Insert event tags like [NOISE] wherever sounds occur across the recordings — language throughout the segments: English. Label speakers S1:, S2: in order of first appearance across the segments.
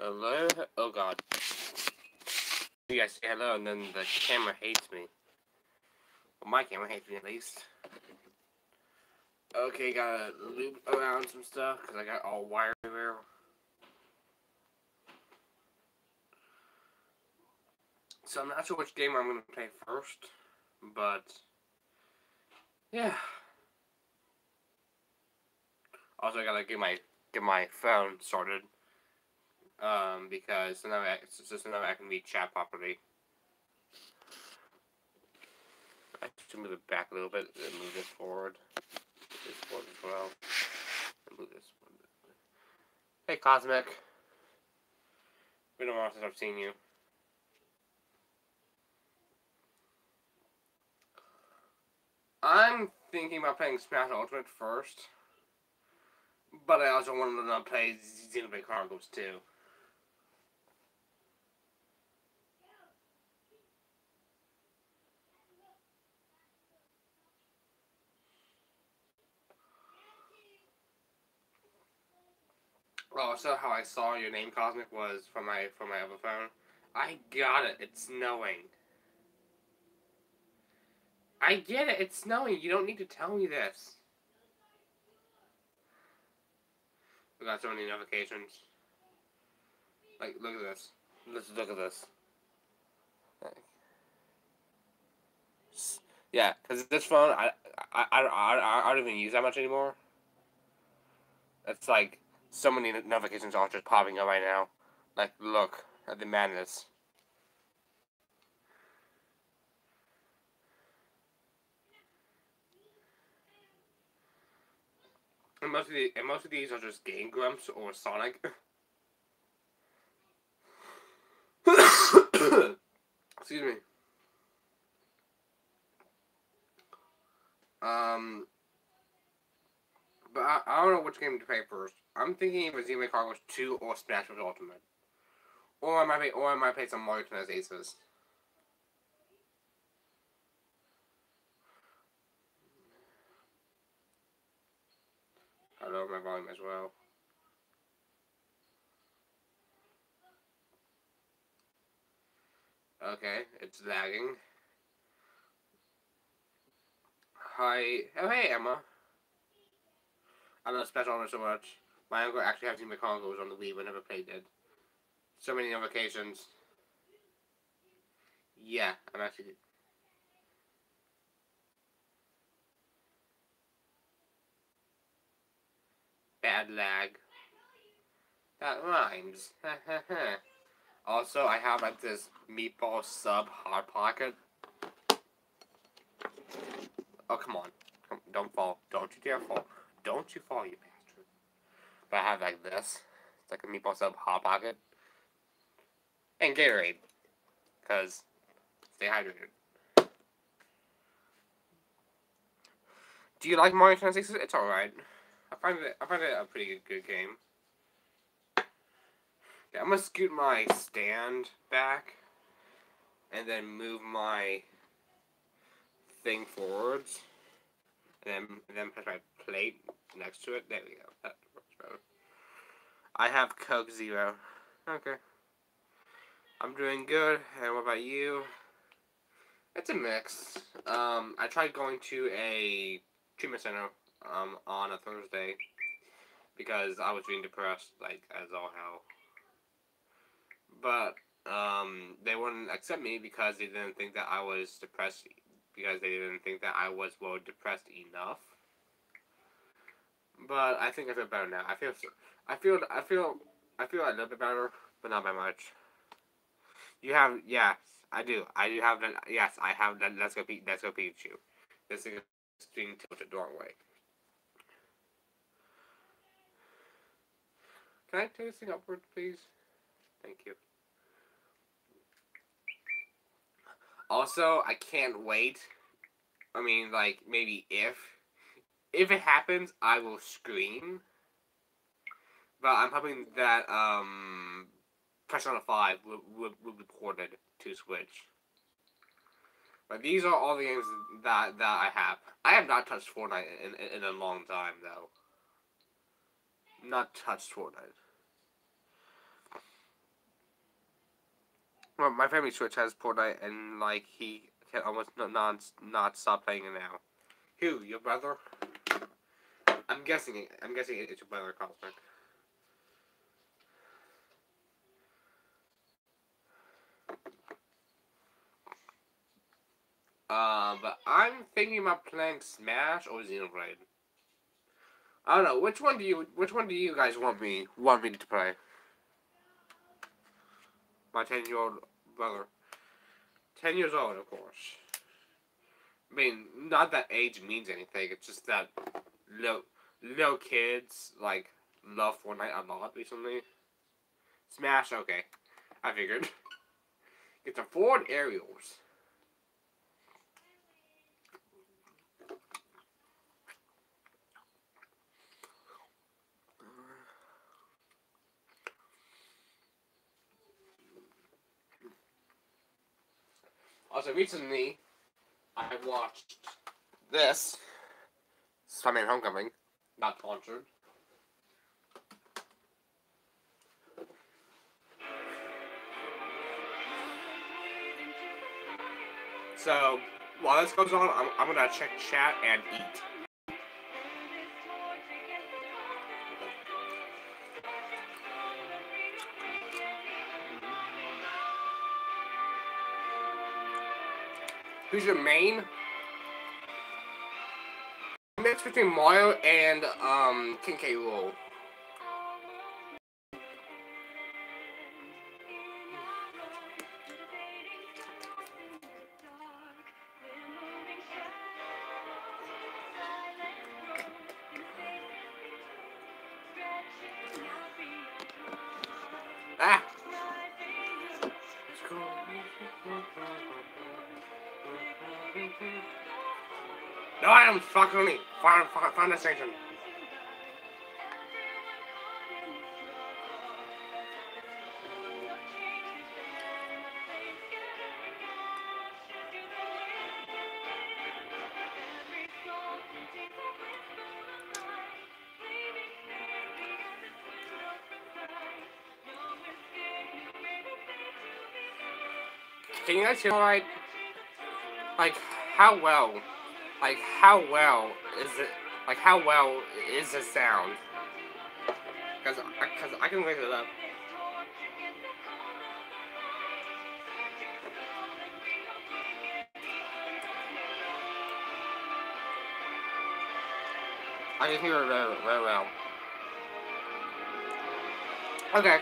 S1: Hello? Oh god. You guys say hello and then the camera hates me. Well, my camera hates me at least. Okay, gotta loop around some stuff because I got all wire everywhere. So I'm not sure which game I'm gonna play first, but yeah. Also, I gotta get my get my phone started um, because so now I, so, now I can read chat properly. I should move it back a little bit and move this forward. This forward as well. And move this one. Hey, Cosmic. Been a while since I've seen you. I'm thinking about playing Smash Ultimate first. But I also want to play Xenoblade Chronicles too. Also, how I saw your name Cosmic was from my from my other phone. I got it. It's snowing. I get it. It's snowing. You don't need to tell me this. We got so many notifications. Like, look at this. Let's look at this. Yeah, because this phone, I, I, I, I, I don't even use that much anymore. It's like so many notifications are just popping up right now. Like, look at the madness. And most of the and most of these are just Game Grumps or Sonic. [COUGHS] Excuse me. Um, but I, I don't know which game to play first. I'm thinking of Xenoblade Chronicles 2 or Smash Bros. Ultimate. Or I might play, or I might play some Mario Tennis Aces. I lower my volume as well. Okay, it's lagging. Hi. Oh, hey, Emma. I love Special Honor so much. My uncle actually has seen my Chronicles on the Wii, but never played it. So many notifications. Yeah, I'm actually bad lag. That rhymes. [LAUGHS] also, I have like this meatball sub hot pocket. Oh, come on. Don't fall. Don't you dare fall. Don't you fall, you bastard. But I have like this. It's like a meatball sub hot pocket. And Gatorade. Because stay hydrated. Do you like Mario 26? It's alright. I find it I find it a pretty good, good game. Yeah, I'm gonna scoot my stand back and then move my thing forwards. And then and then put my plate next to it. There we go. That works better. I have Coke Zero. Okay. I'm doing good. And what about you? It's a mix. Um, I tried going to a treatment center um, on a Thursday because I was being depressed, like, as all hell. But um, they wouldn't accept me because they didn't think that I was depressed, because they didn't think that I was, well, depressed enough. But I think I feel better now. I feel, I feel, I feel, I feel a little bit better, but not by much. You have, yes, I do. I do have that. Yes, I have that. Let's go, let's go, Pikachu. This thing is being tilted the wrong way. Can I take this thing upward, please? Thank you. Also, I can't wait. I mean, like, maybe if. If it happens, I will scream. But I'm hoping that, um, Persona 5 will, will, will be ported to Switch. But these are all the games that, that I have. I have not touched Fortnite in, in, in a long time, though not touched Fortnite. Well, my family Switch has Fortnite, and like he can almost not not, not stop playing it now. Who? Your brother? I'm guessing. I'm guessing it's your brother, Cosmic. Uh, but I'm thinking about playing Smash or Xenoblade. I don't know which one do you which one do you guys want me want me to play? My ten year old brother. Ten years old, of course. I mean, not that age means anything. It's just that little little kids like love Fortnite a lot recently. Smash, okay, I figured. It's a Forward Aerials. Also, recently, I watched this. Spider-Man Homecoming. Not sponsored. So, while this goes on, I'm, I'm gonna check chat and eat. Who's your main? Mix between Mario and um King K. Find, station. Can you guys hear alright? Like, how well like how well is it like how well is the sound? Because because I can raise it up. I can hear it very, very well. Okay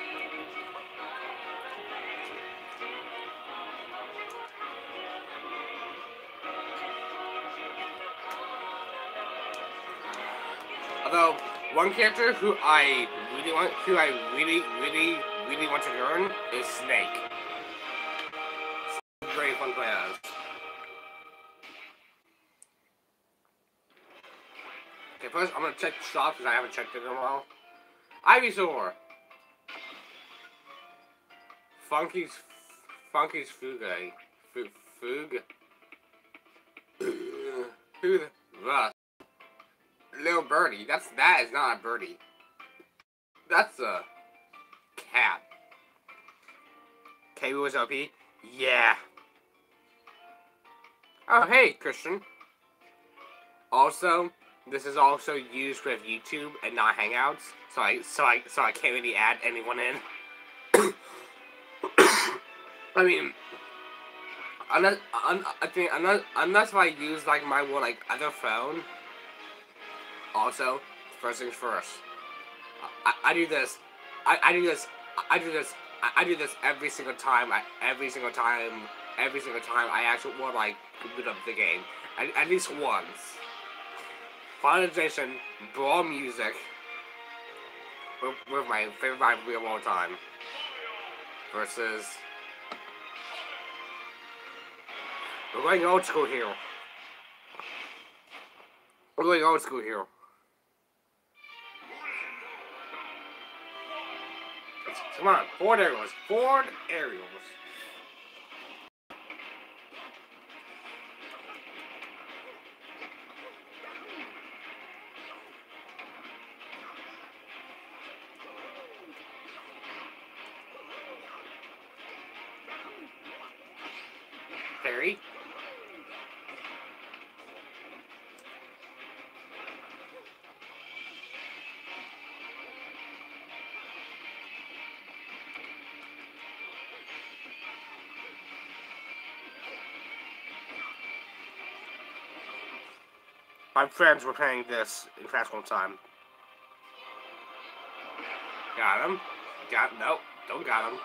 S1: Although one character who I really want, who I really, really, really want to learn is Snake. Very fun play as. Okay, first I'm gonna check shops because I haven't checked it in a while. Ivysaur. Funky's, Funky's Fugue. Fug, Fug. Who the, birdie. That's that is not a birdie. That's a cat. K was OP? Yeah. Oh hey, Christian. Also, this is also used with YouTube and not Hangouts, so I so I so I can't really add anyone in. [COUGHS] I mean, unless un, I think unless unless I use like my one like other phone also, first things first. I, I do this. I, I do this. I do this. I, I do this every single time. I, every single time. Every single time I actually want like boot up the game. At, at least once. Final Destination, brawl music. With, with my favorite rivalry of all time. Versus. We're going old school here. We're going old school here. Come on, Forward Aerials. Forward Aerials. My friends were playing this in class one time. Got him. Got nope. Don't got him.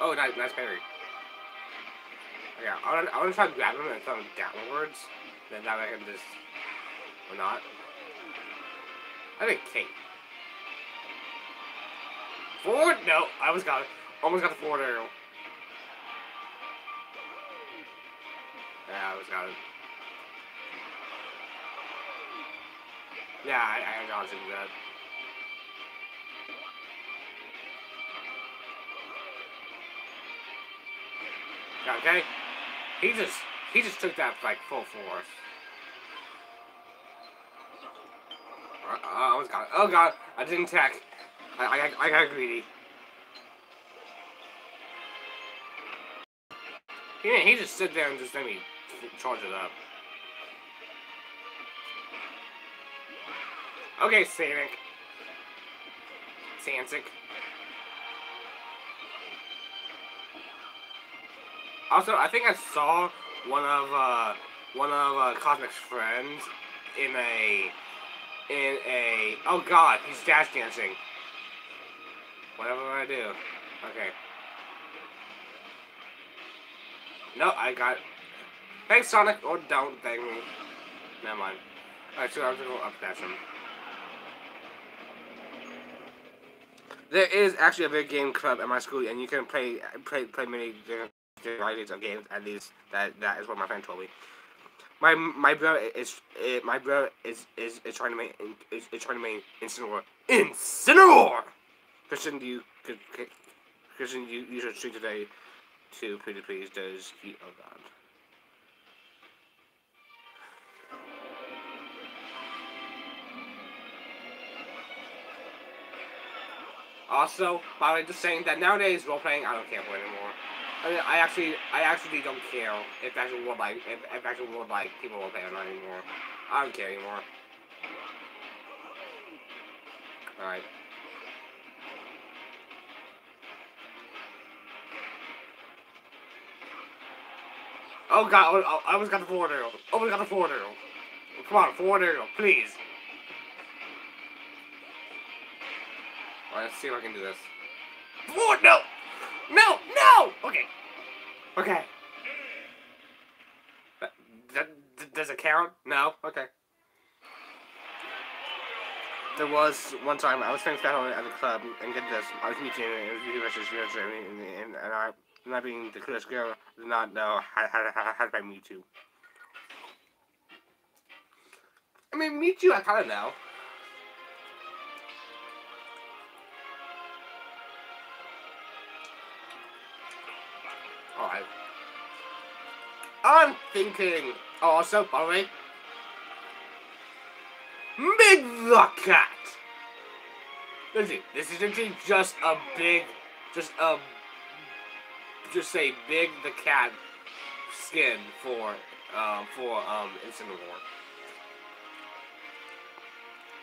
S1: Oh, nice, nice parry. Yeah, I wanna try to grab him and throw him downwards. Then that way I can just or not. I think Kate. Forward? No, I almost got it. Almost got the forward aerial. Yeah, I almost got it. Yeah, I, I got to do that. Okay? He just he just took that like full force. Uh, almost got. Oh god, I didn't tech. I, I, I got greedy. He he just sit there and just let me charge it up. Okay, Sanic. Sansic. Also, I think I saw one of uh, one of uh, Cosmic's friends in a in a oh god, he's dash dancing. Whatever I do. Okay. No, I got. Thanks, Sonic. Or don't thank me. Never mind. Alright, so I'm gonna go up dash him. There is actually a big game club at my school, and you can play play play many varieties of games. At least that that is what my friend told me. My my brother is uh, my brother is, is is trying to make is, is trying to make Incineroar Incineroar. Christian, you could, Christian you you should stream today to pretty please does he oh god. Also, by the just saying that nowadays role playing I don't care for anymore. I mean, I actually, I actually don't care if actual world like, if, if actual world like people will play or not anymore. I don't care anymore. All right. Oh god, oh, oh, I almost got the forward aerial. Almost got the forward aerial. Come on, forward aerial, please. Alright, let's see if I can do this. Forward, no! No! No! Okay. Okay. That, that, does it count? No? Okay. There was one time I was playing Battle at the club, and get this, I was meeting, and it was and, and, and I, not being the coolest girl, did not know how, how, how, how to play Mewtwo. I mean, Mewtwo I kind of know. I'm thinking also, way, Big the Cat. Listen, this is actually just a big, just a, just say Big the Cat skin for, um, for, um, Incineroar.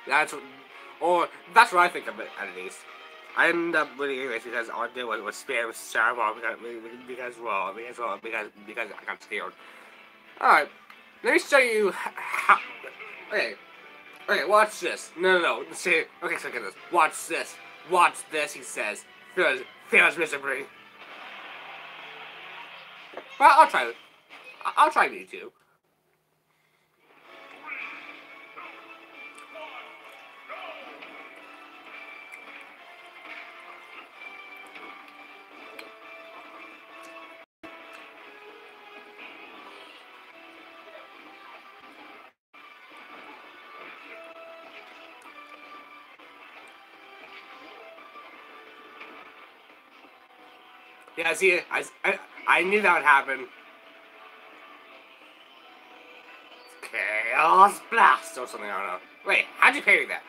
S1: That's, or, that's what I think of it, at least. I ended up winning anyways because all I did was, was spam Starmon because, because, well, because, well, because, because I got scared. Alright, let me show you how, okay, okay, watch this. No, no, no, see, okay, so at this. Watch this. Watch this, he says. Feels, feels miserably. Well, I'll try. I'll try Mewtwo. Yeah, see, I, I, I knew that would happen. Chaos Blast or something, I don't know. Wait, how'd you parry that?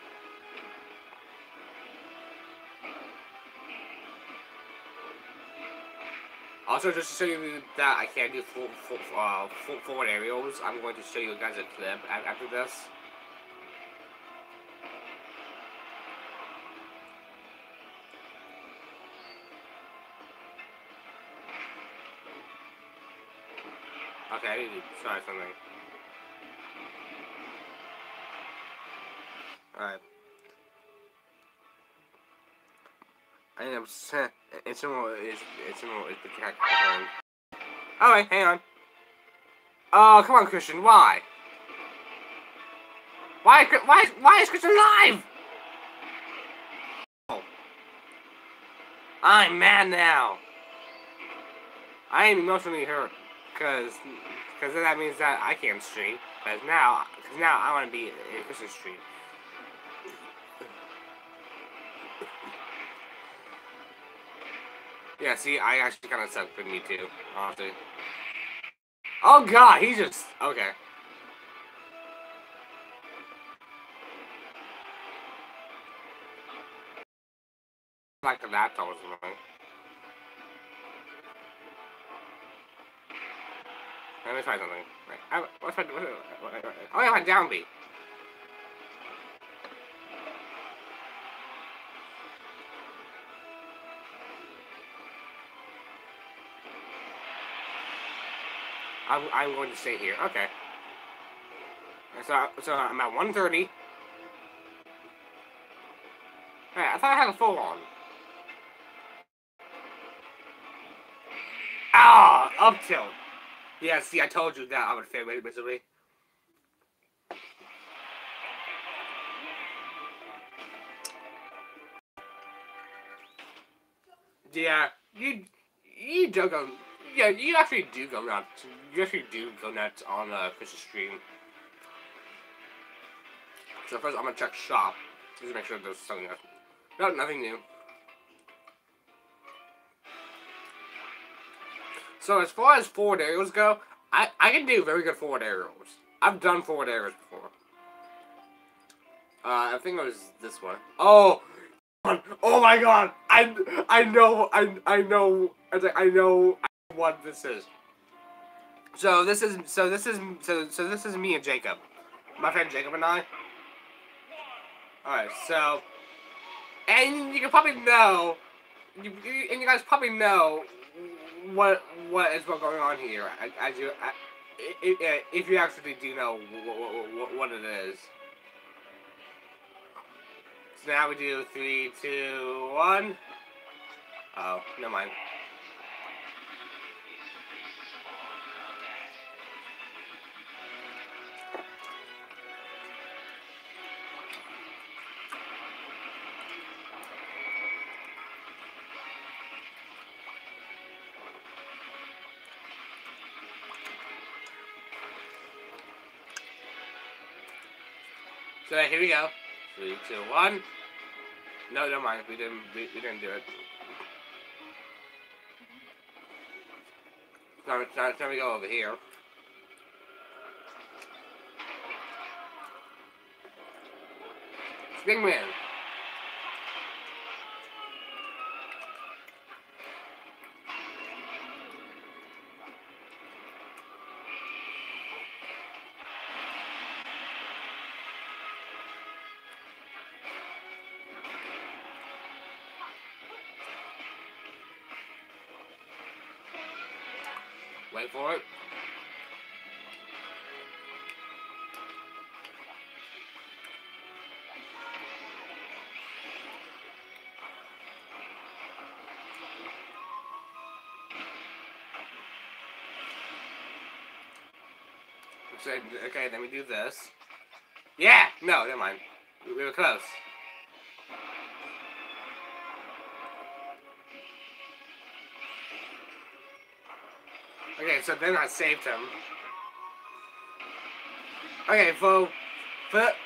S1: Also, just to show you that I can't do full, full, uh, full forward aerials, I'm going to show you guys a clip after this. I need try something. Alright. I am. It's more is it's more is protect. Oh, Alright, hang on. Oh, come on, Christian. Why? Why? Why? Why is Christian alive? Oh. I'm mad now. I am emotionally hurt, cause, cause that means that I can't stream. Cause now, cause now I want to be in Christian's stream. Yeah, see, I actually kind of suck with Mewtwo, honestly. Oh god, he just... Okay. Like the laptop or something. Let me try something. Wait, what's my... oh, yeah, my downbeat. I'm, I'm going to stay here. Okay. So, so I'm at 130. Hey, I thought I had a full on. Ah, up tilt. Yeah, see, I told you that I would fail miserably. Yeah, you you don't go yeah, you actually do go nuts. You actually do go nuts on uh, Chris's stream. So first, I'm gonna check shop just to make sure there's something else. No, nothing new. So as far as forward aerials go, I I can do very good forward aerials. I've done forward aerials before. Uh, I think it was this one. Oh, oh my God! I I know I I know I know what this is. So this is so this is so so this is me and Jacob, my friend Jacob and I. All right, so and you can probably know, you, and you guys probably know what what is what going on here. As you, if you actually do know what, it is. So now we do three, two, one. Oh, never mind. So here we go. Three, two, one. No, never mind. We didn't. We, we didn't do it. Now, now, now we go over here. Stingman. Okay, then we do this. Yeah! No, never mind. We were close. Okay, so then I saved him. Okay, so, but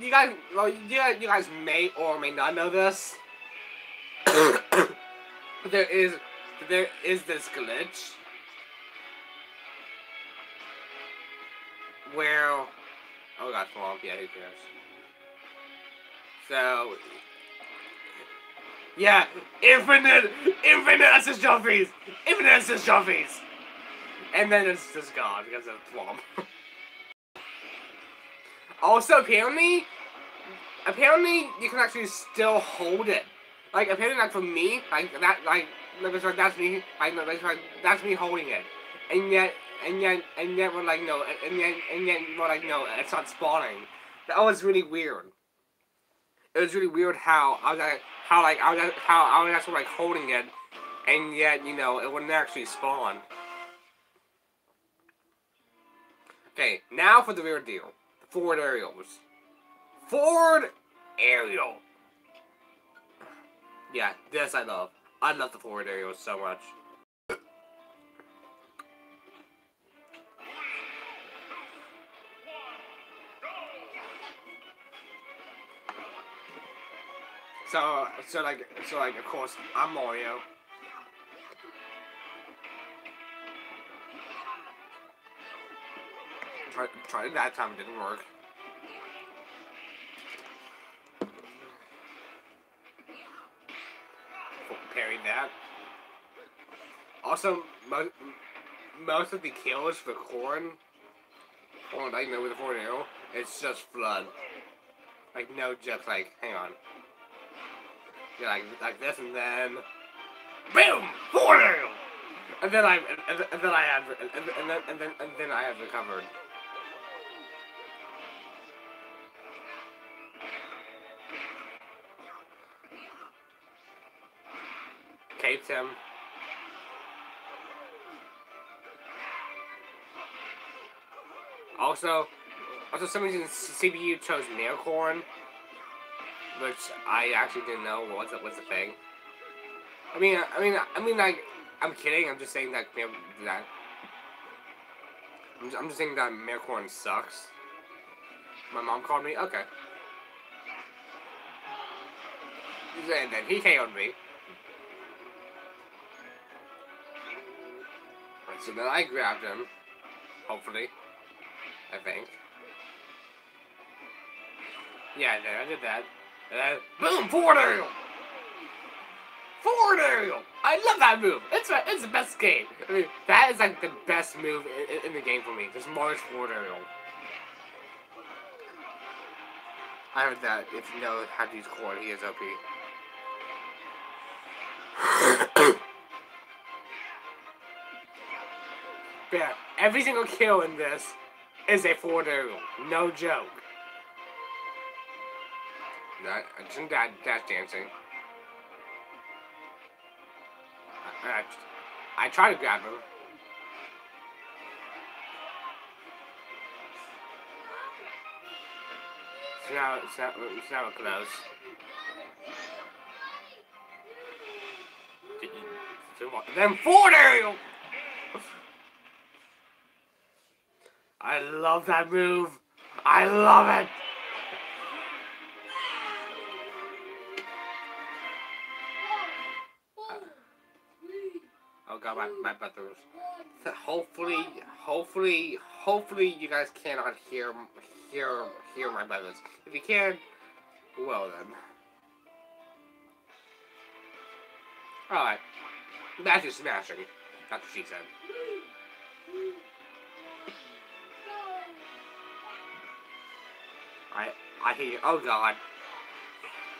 S1: you guys, well, you guys, you guys may or may not know this. [COUGHS] there is, there is this glitch where, oh god, swamp, yeah, who cares? So, Yeah, infinite, infinite assist trophies, infinite assist trophies, and then it's just gone because of Plum. [LAUGHS] also, apparently, apparently you can actually still hold it. Like apparently, like for me, like that, like like that's me, like that's me holding it, and yet and yet and yet we're like no, and yet and yet we're like no, it's not spawning. That was really weird. It was really weird how I was like, how like I was how I was actually like holding it, and yet you know it wouldn't actually spawn. Okay, now for the real deal. Forward aerials. Forward aerial. Yeah, this I love. I love the forward aerials so much. So, so like, so like, of course, I'm Mario. Tried, tried it that time, it didn't work. Parried that. Also, most, most of the kills for corn, oh, I know with the four arrow, it's just flood. Like, no joke, like, hang on. Yeah, like, like this, and then, boom, four arrow! And then I, and, and then I had, and, and then, and then, and then I had recovered. Okay, Tim. Also, also some reason CPU chose Nailcorn, which I actually didn't know the, what's the thing. I mean, I mean, I mean, like, I'm kidding. I'm just saying that that. I'm just, I'm just saying that Nailcorn sucks. My mom called me. Okay. And then he KO'd me. So then I grabbed him. Hopefully. I think. Yeah, I did that. Then, boom! Forward aerial! Forward aerial! I love that move! It's a, it's the best game. I mean, that is like the best move in, in the game for me. Just Mario's forward aerial. I heard that if you know how to use core, he is OP. [COUGHS] yeah, every single kill in this is a forward aerial. No joke. That, isn't that dash dancing? I, I, I try to grab him. So now, it's now, it's now close. Then forward aerial! I love that move. I love it. My, my. Hopefully, hopefully, hopefully you guys cannot hear hear hear my buttons. If you can, well then. Alright. That's just smashing. That's what she said. I I hear you. Oh god.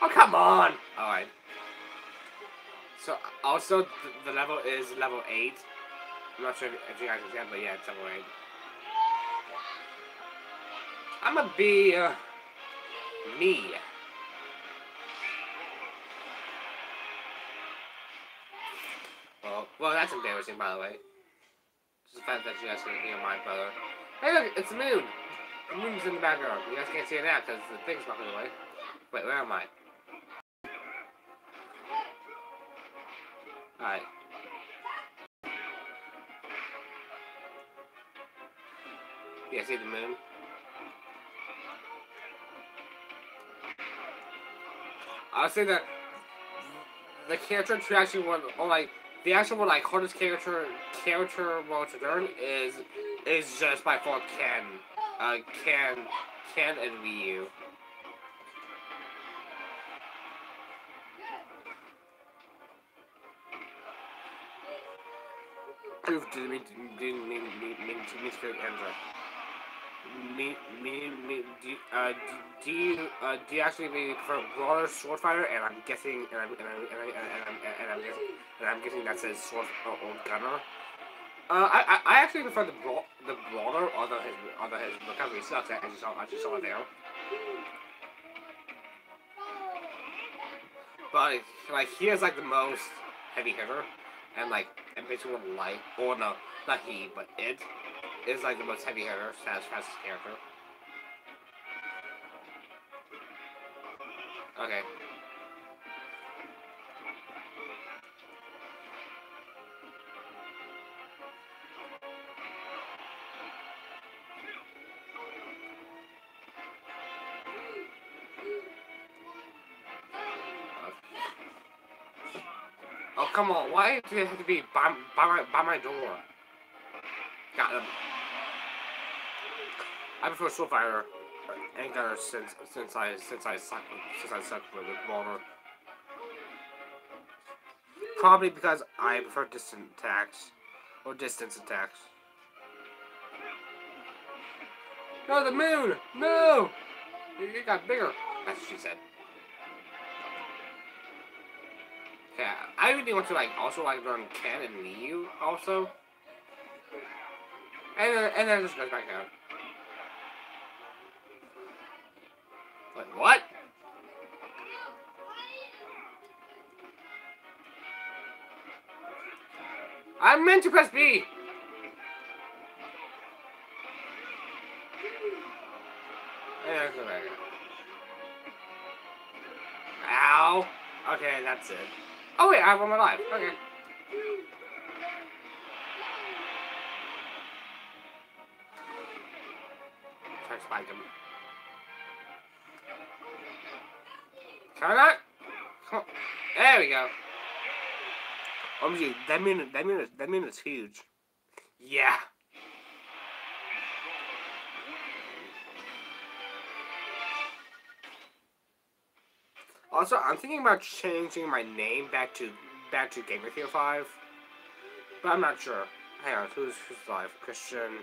S1: Oh come on. All right. So also the, level is level eight. I'm not sure if, you guys can see it, but yeah, it's level eight. I'm gonna be uh, me. Well, well, that's embarrassing, by the way. Just the fact that you guys can hear my brother. Hey, look, it's the moon. The moon's in the background. You guys can't see it now because the thing's blocking the way. Wait, where am I? Alright. Yeah, see the moon? I'll say that the character to actually one or like the actual one like hardest character character well to learn is is just by far Ken. Uh Ken Ken and Ryu. Proof to me me me me me me Andra. Me me me do uh do you uh do you actually prefer brawler sword fighter and I'm guessing and I'm and I'm and, I, and I'm and I'm guessing and I'm guessing that says sword or, or gunner. Uh, I, I, actually prefer the brawl, the brawler, although his although his recovery sucks. I just saw I just saw there. But like he is like the most heavy hitter, and like and basically light or no, not he, but it is like the most heavy hitter, fast fastest character. Okay. Come on! Why do it have to be by, by my by my door? Got him. I prefer Soul Fighter and Gunner since since I since I suck since I suck with Revolver. Probably because I prefer distant attacks or distance attacks. No, the moon! No! It got bigger. That's what she said. Yeah, I really want to like also like learn Ken and Ryu also. And then, and then it just goes back down. Like what? I meant to press B. Ow. Okay, that's it. Oh wait, I have one more life. Okay. Try to spike him. Can I not? Come on. There we go. Gee, that mean that mean that mean it's huge. Yeah. Also, I'm thinking about changing my name back to back to Gamer Hero 5. But I'm not sure. Hang on, who's who's live? Christian,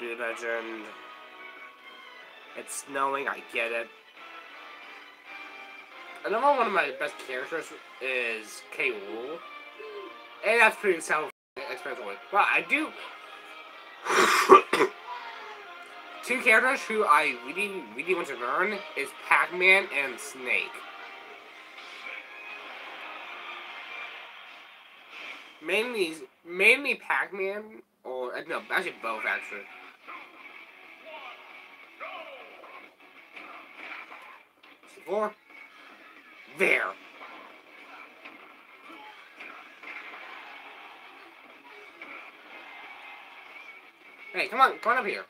S1: Blue Legend. It's snowing, I get it. Another one of my best characters is K. And that's pretty self-explanatory. But I do two characters who I really, really want to learn is Pac-Man and Snake. Mainly, mainly Pac-Man, or uh, no, actually both actually. Four. There. Hey, come on, come on up here.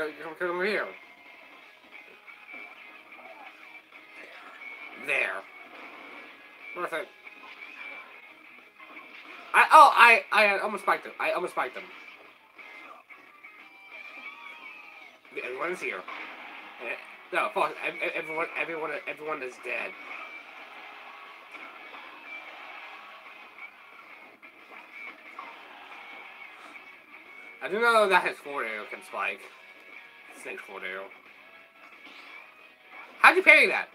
S1: Come come, come here. There. Worth. I oh I I almost spiked him. I almost spiked him. Everyone's here. Eh, No, false. Everyone, everyone, everyone is dead. I do know that his forward aerial can spike. Forward aerial. How'd you parry that?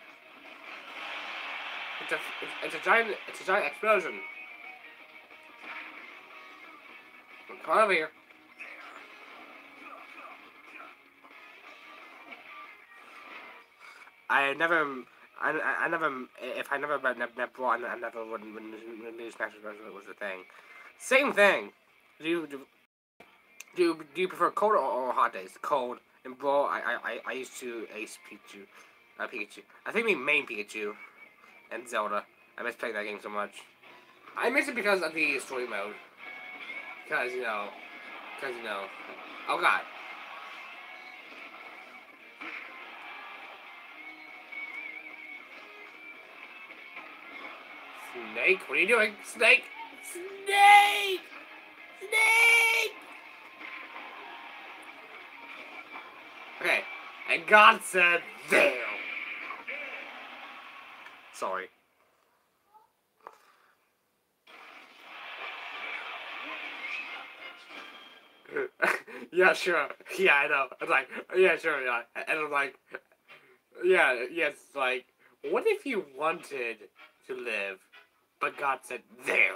S1: It's a, it's, it's a giant, it's a giant explosion. Come over here. I never, I, I never, if I never met, Braun, I never would, lose Smash Bros. was a thing. Same thing. Do you, do, do you, do you prefer cold or hot days? Cold. And bro, I, I, I used to ace Pikachu. Uh, Pikachu. I think we main Pikachu and Zelda. I miss playing that game so much. I miss it because of the story mode. Because, you know. Because, you know. Oh, God. Snake, what are you doing? Snake! Snake! Snake! Okay, and God said, there! Sorry. [LAUGHS] yeah, sure. Yeah, I know. It's like, yeah, sure, yeah. And I'm like, yeah, yes, like, what if you wanted to live, but God said, there?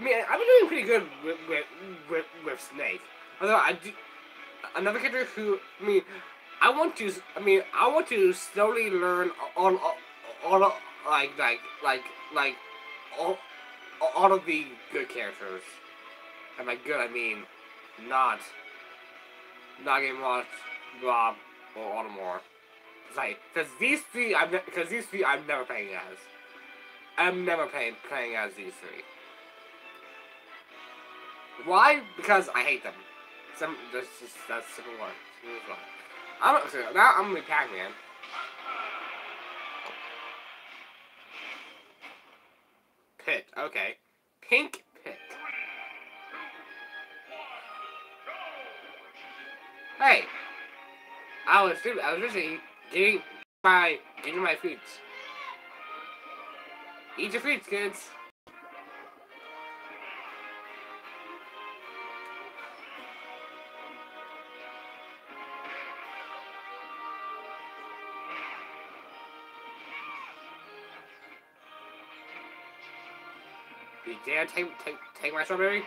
S1: I mean, I've been doing pretty good with with, with, with Snake. Although I do, another character who, I mean, I want to, I mean, I want to slowly learn all, all, all like, like, like, like, all, all of the good characters. And by good, I mean, not, not Game Watch, Rob, or Automore. Like, because these three, I'm, because these three I'm never playing as. I'm never playing, playing as these three. Why? Because I hate them. Some, that's just, that's simple one. I'm, so now I'm gonna be Pac-Man. Pit, okay. Pink Pit. Hey! I was I was just getting my getting my fruits. Eat your fruits, kids. Dare take, take, take my strawberry?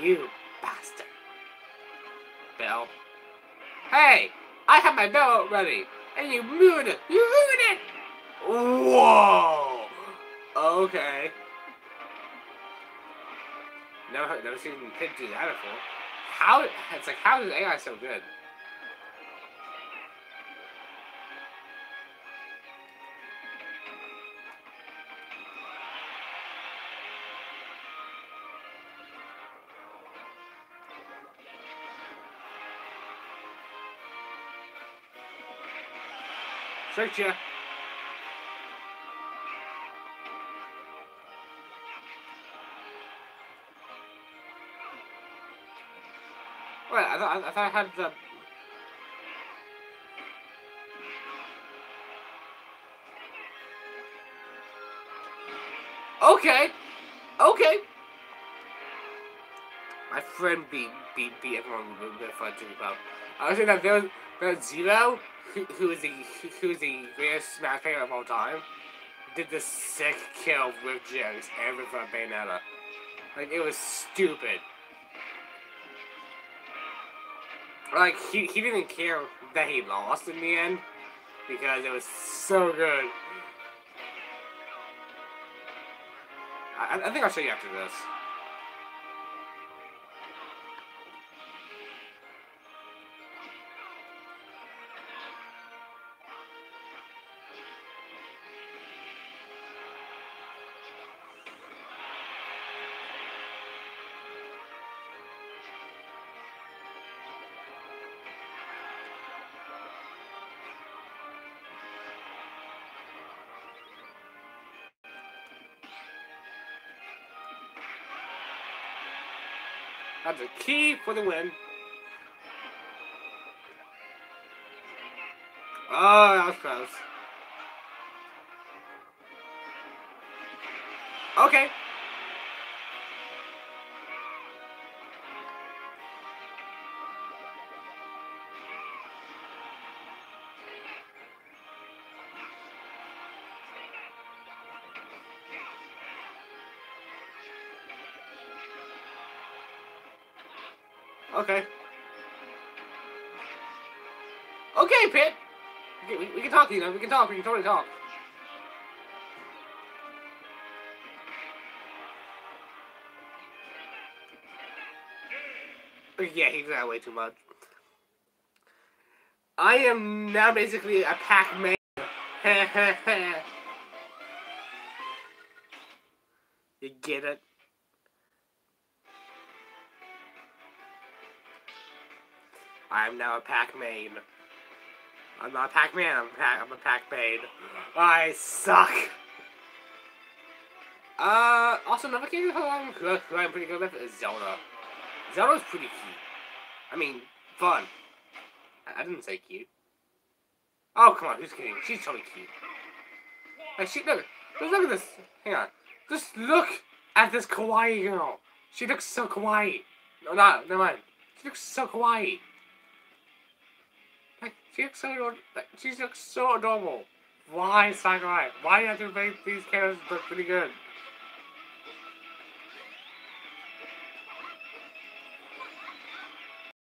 S1: You bastard. Bell. Hey! I have my bell ready! And you ruined it! You ruined it! Whoa! Okay. Never, never seen Pit do that before. How, it's like, how is AI so good? Search ya. Well, I thought I thought I had the. Okay, okay. My friend beat beat beat everyone with fun to about. I was saying that there was there's zero who, who is the who is the greatest Smash player of all time, did the sick kill with Jinx and with uh, Bayonetta. Like it was stupid. Like he he didn't care that he lost in the end because it was so good. I, I think I'll show you after this. That's a key for the win. Oh, that was close. Okay. Pit. Okay, we, we can talk, to you know. We can talk. We can totally talk. [LAUGHS] Yeah, he's that way too much. I am now basically a Pac-Man. [LAUGHS] you get it? I'm now a pack main. I'm not a pack man, I'm a pack, I'm a pack main. I suck. Uh, also another game who I'm, who I'm pretty good with is Zelda. Zelda's pretty cute. I mean, fun. I, I didn't say cute. Oh, come on, who's kidding? She's totally cute. Like, she, look, just look at this. Hang on. Just look at this kawaii girl. She looks so kawaii. No, not, never mind. She looks so kawaii. She looks so, she looks so adorable. Why, Sakurai? Why do you have to make these characters look pretty good?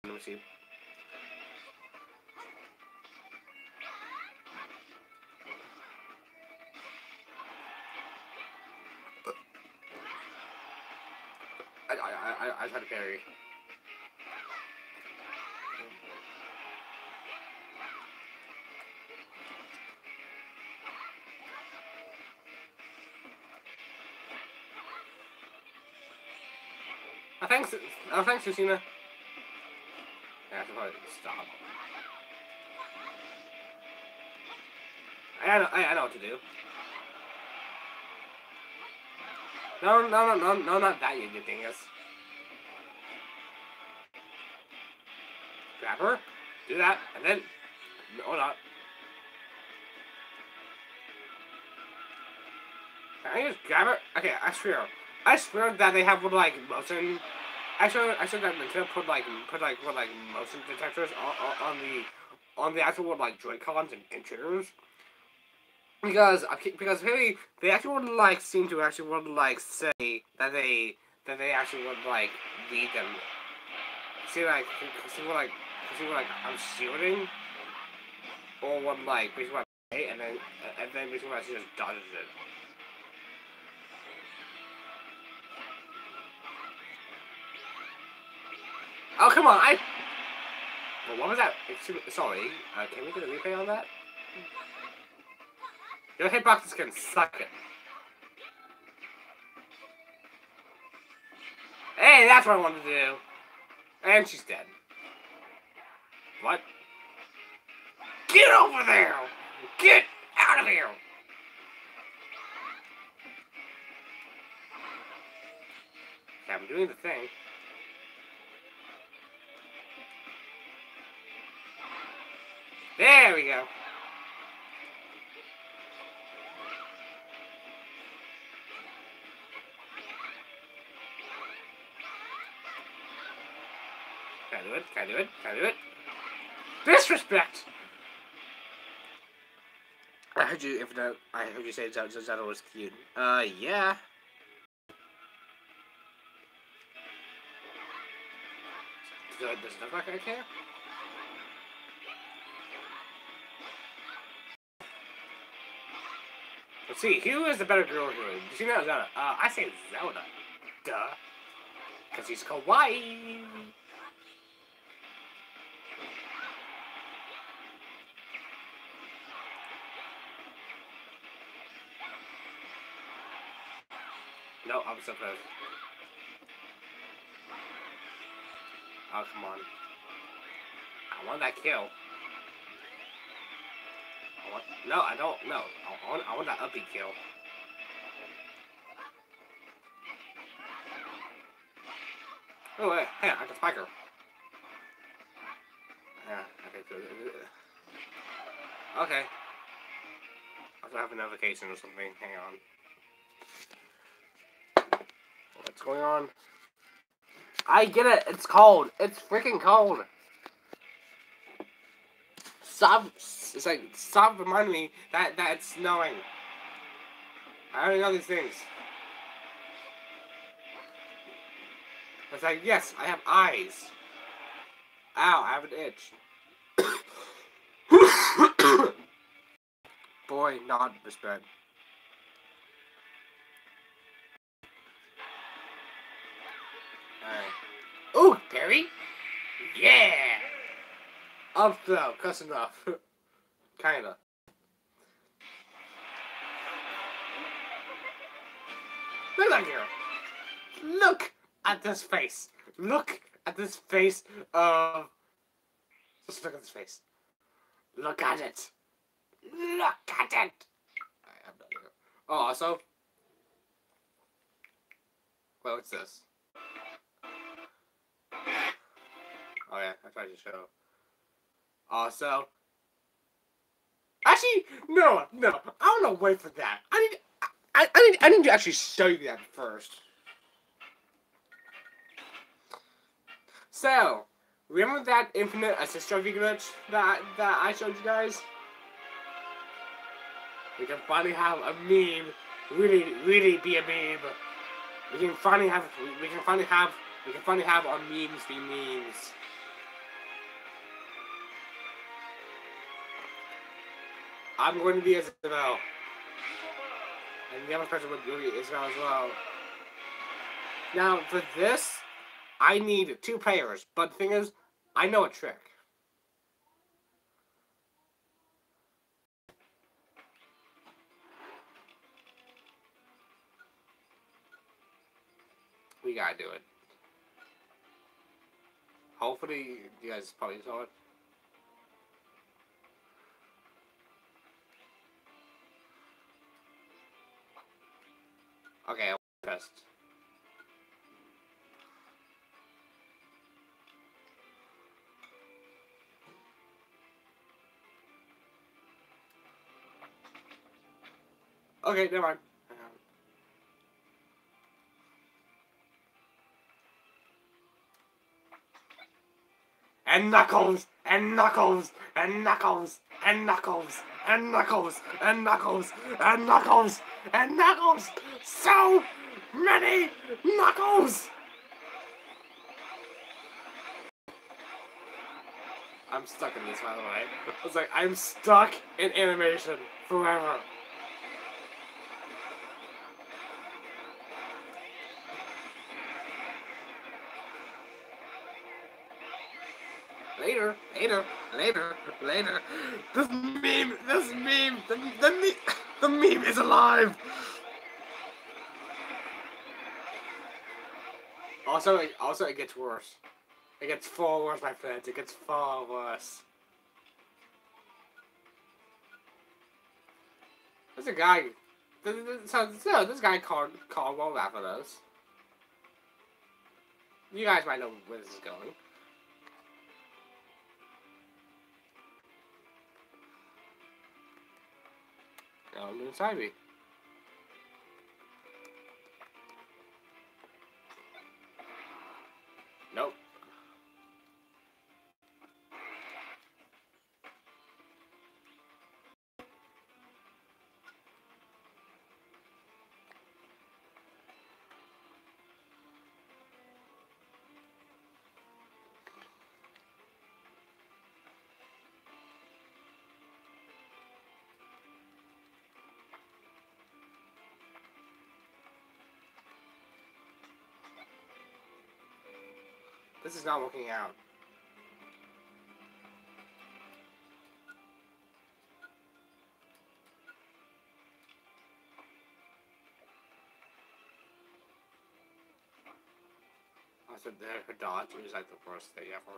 S1: Let me see. I, I, I, I tried to parry. Oh, thanks, oh, thanks, Lucina. Yeah, I should probably stop. I know, I, I know what to do. No, no, no, no, no, not that, you dingus. Grab her, do that, and then, no, not. Can I just grab her? Okay, I swear. I swear that they have like motion. I should I swear that Nintendo put like put like put like motion detectors on, on, the on the actual like Joy-Cons and, and triggers. Because because really they actually would like seem to actually would like say that they that they actually would like lead them. See like see what like see what like I'm shielding, or what like basically what I and then and then basically what she just dodges it. Oh, come on, I... Well, what was that? Sorry, uh, can we get a replay on that? Your hitboxes can suck it. Hey, that's what I wanted to do. And she's dead. What? Get over there! Get out of here! Okay, I'm doing the thing. There we go. Can I do it? Can I do it? Can I do it? Disrespect! I heard you, if not, I heard you say that Zelda was cute. Uh, yeah. Does it look like I care? Let's see, who is the better girl here? She know Zelda? Uh, I say Zelda. Duh. Because he's kawaii. No, I'm so close. Oh, come on. I want that kill. No, I don't. No, I want, I want that uppy kill. Oh, wait, hey, I can spike her. Yeah, okay. Okay. I have a notification or something. Hang on. What's going on? I get it. It's cold. It's freaking cold. Stop. It's like stop reminding me that that it's snowing. I already know these things. It's like yes, I have eyes. Ow, I have an itch. [COUGHS] Boy, not this bad. Alright. Ooh, parry! Yeah! Up though, close enough. Kinda. Look at girl! Look at this face! Look at this face of Just look at this face. Look at it. Look at it. I'm done here. Oh, also. Wait, what's this? Oh yeah, I tried to show. Uh, also. Actually, no, no. I don't know. Wait for that. I need. I, I need. I need to actually show you that first. So, remember that infinite assist trophy glitch that that I showed you guys? We can finally have a meme, really, really be a meme. We can finally have, we can finally have, we can finally have our memes be memes. I'm going to be Isabel. And the other person would be Isabel as well. Now, for this, I need two players. But the thing is, I know a trick. We gotta do it. Hopefully, you guys probably saw it. Okay, I'll test. Okay, never mind. And Knuckles, and Knuckles, and Knuckles, and Knuckles, and Knuckles, and Knuckles, and Knuckles, and Knuckles. So many Knuckles! I'm stuck in this, by the way. [LAUGHS] It's like, I'm stuck in animation forever. Later, later, later, later. This meme, this meme, the, the, meme, the meme is alive. Also, also it gets worse. It gets far worse, my friends. It gets far worse. There's a guy. So, so this guy called laugh us. You guys might know where this is going. Down inside me. Nope. Is not working out. I said that her dodge was like the worst thing ever.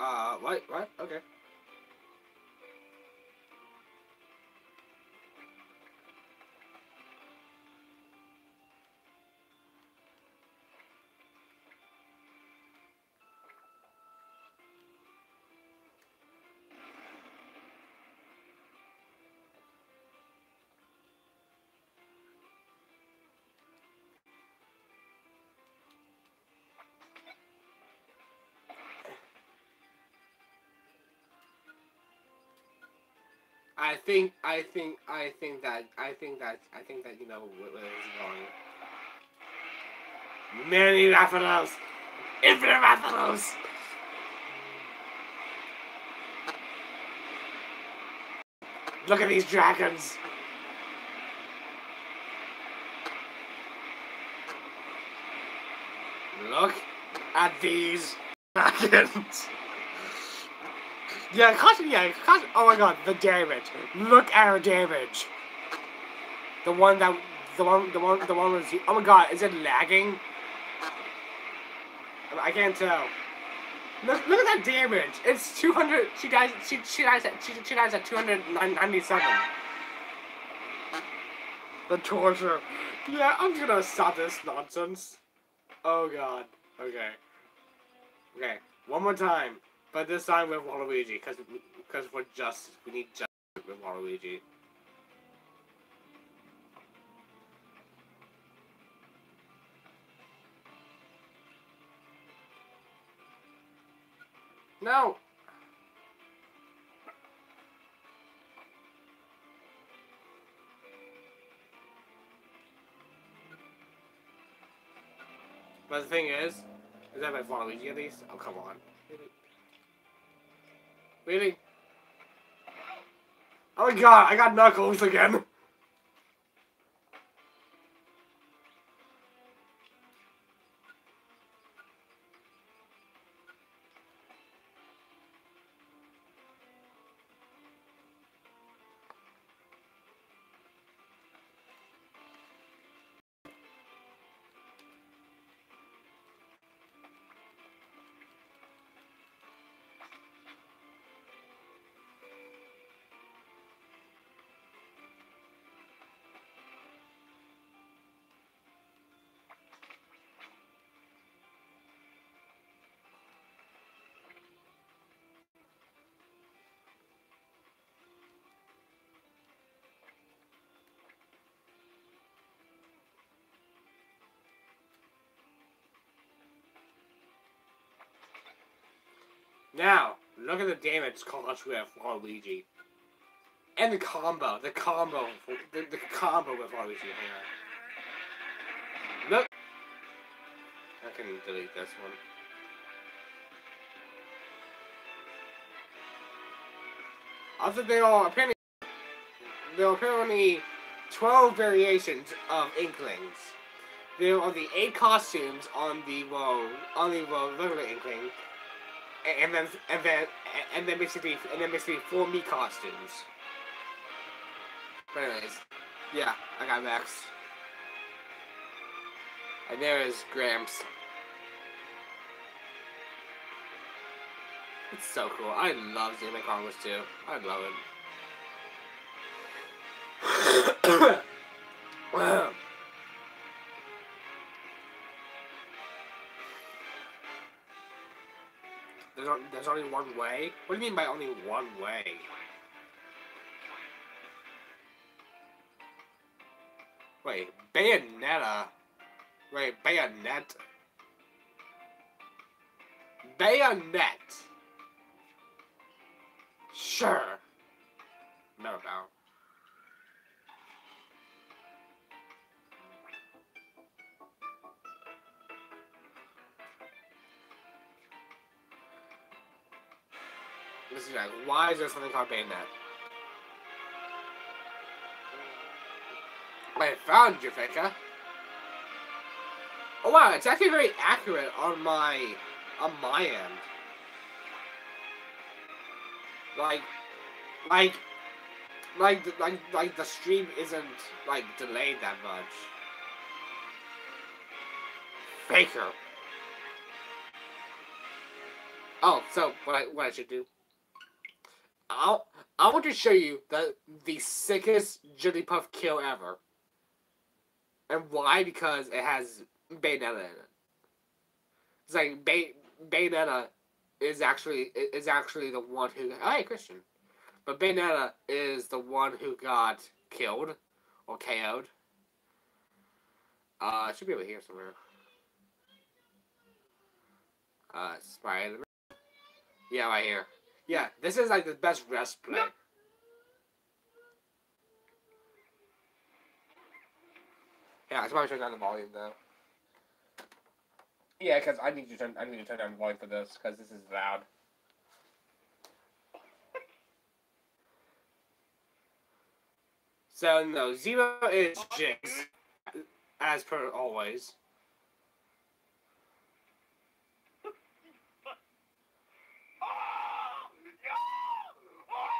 S1: Uh, what? What? Okay. I think, I think, I think that, I think that, I think that you know where, where is going. Many Rathalos! Infinite Rathalos! Look at these dragons! Look at these dragons! [LAUGHS] Yeah, caution, yeah, caution. Oh my god, the damage. Look at her damage. The one that, the one, the one, the one was, oh my god, is it lagging? I can't tell. Look, look at that damage. It's 200, she dies, she, she dies at, she, she dies at 297. The torture. Yeah, I'm gonna stop this nonsense. Oh god. Okay. Okay, one more time. But this time with Waluigi, because because we're just we need just with Waluigi. No. But the thing is, is that my Waluigi at least? Oh come on. Really? Oh my god, I got Knuckles again! Now, look at the damage caused with Waluigi. And the combo, the combo, the, the combo with Waluigi here. Look! I can delete this one. Also, there are apparently there are apparently twelve variations of Inklings. There are the eight costumes on the well on the well regular Inkling, and then and then and then basically and then basically four me costumes. But anyways, yeah, I got Max. And there is Gramps. It's so cool. I love Xenoblade Congress too. I love it. There's, only one way? What do you mean by only one way? Wait, Bayonetta? Wait, Bayonet? Bayonet! Sure. No, no. This is like, why is there something called Bayonet? I found you, Faker. Oh wow, it's actually very accurate on my on my end. Like, like, like, like, like the stream isn't like delayed that much. Faker. Oh, so what I what I should do? I'll, I want to show you the the sickest Jigglypuff kill ever. And why? Because it has Bayonetta in it. It's like Bay, Bayonetta is actually is actually the one who. Hey, Christian. But Bayonetta is the one who got killed or KO'd. Uh, should be over here somewhere. Uh, Spider. Yeah, right here. Yeah, this is like the best rest play. No. Yeah, I should probably turn down the volume though. Yeah, because I need to turn I need to turn down the volume for this because this is loud. So no, zero is Jinx, as per always.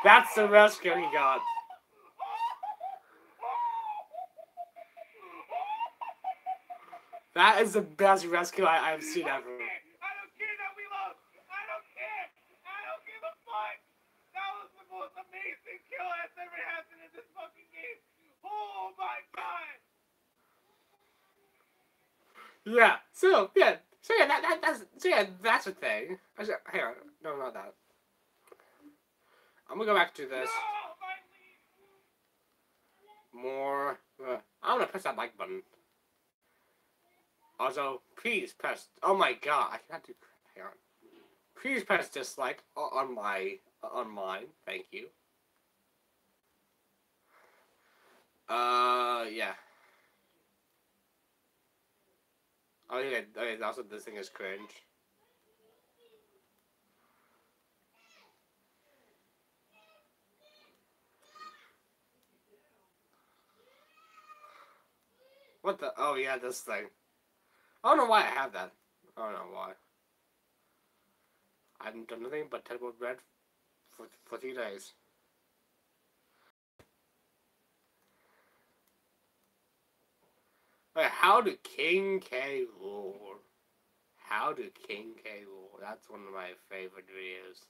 S1: That's the rescue he got. That is the best rescue I, I've seen ever.
S2: I don't care that we lost. I don't care. I don't give a fuck. That was the most amazing kill that's ever happened in this fucking game. Oh my god.
S1: Yeah. So yeah. So yeah. That, that that's so yeah. That's the thing. I said, here. No, not that. I'm gonna go back to this. More. Uh, I'm gonna press that like button. Also, please press. Oh my god, I cannot do. Hang on. Please press dislike on my on mine. Thank you. Uh, yeah. Oh yeah. Okay, also this thing is cringe. What the? Oh yeah, this thing. I don't know why I have that. I don't know why. I haven't done nothing but teleport red for, for three days. Wait, how do King K. Rool? How do King K. Rool? That's one of my favorite videos.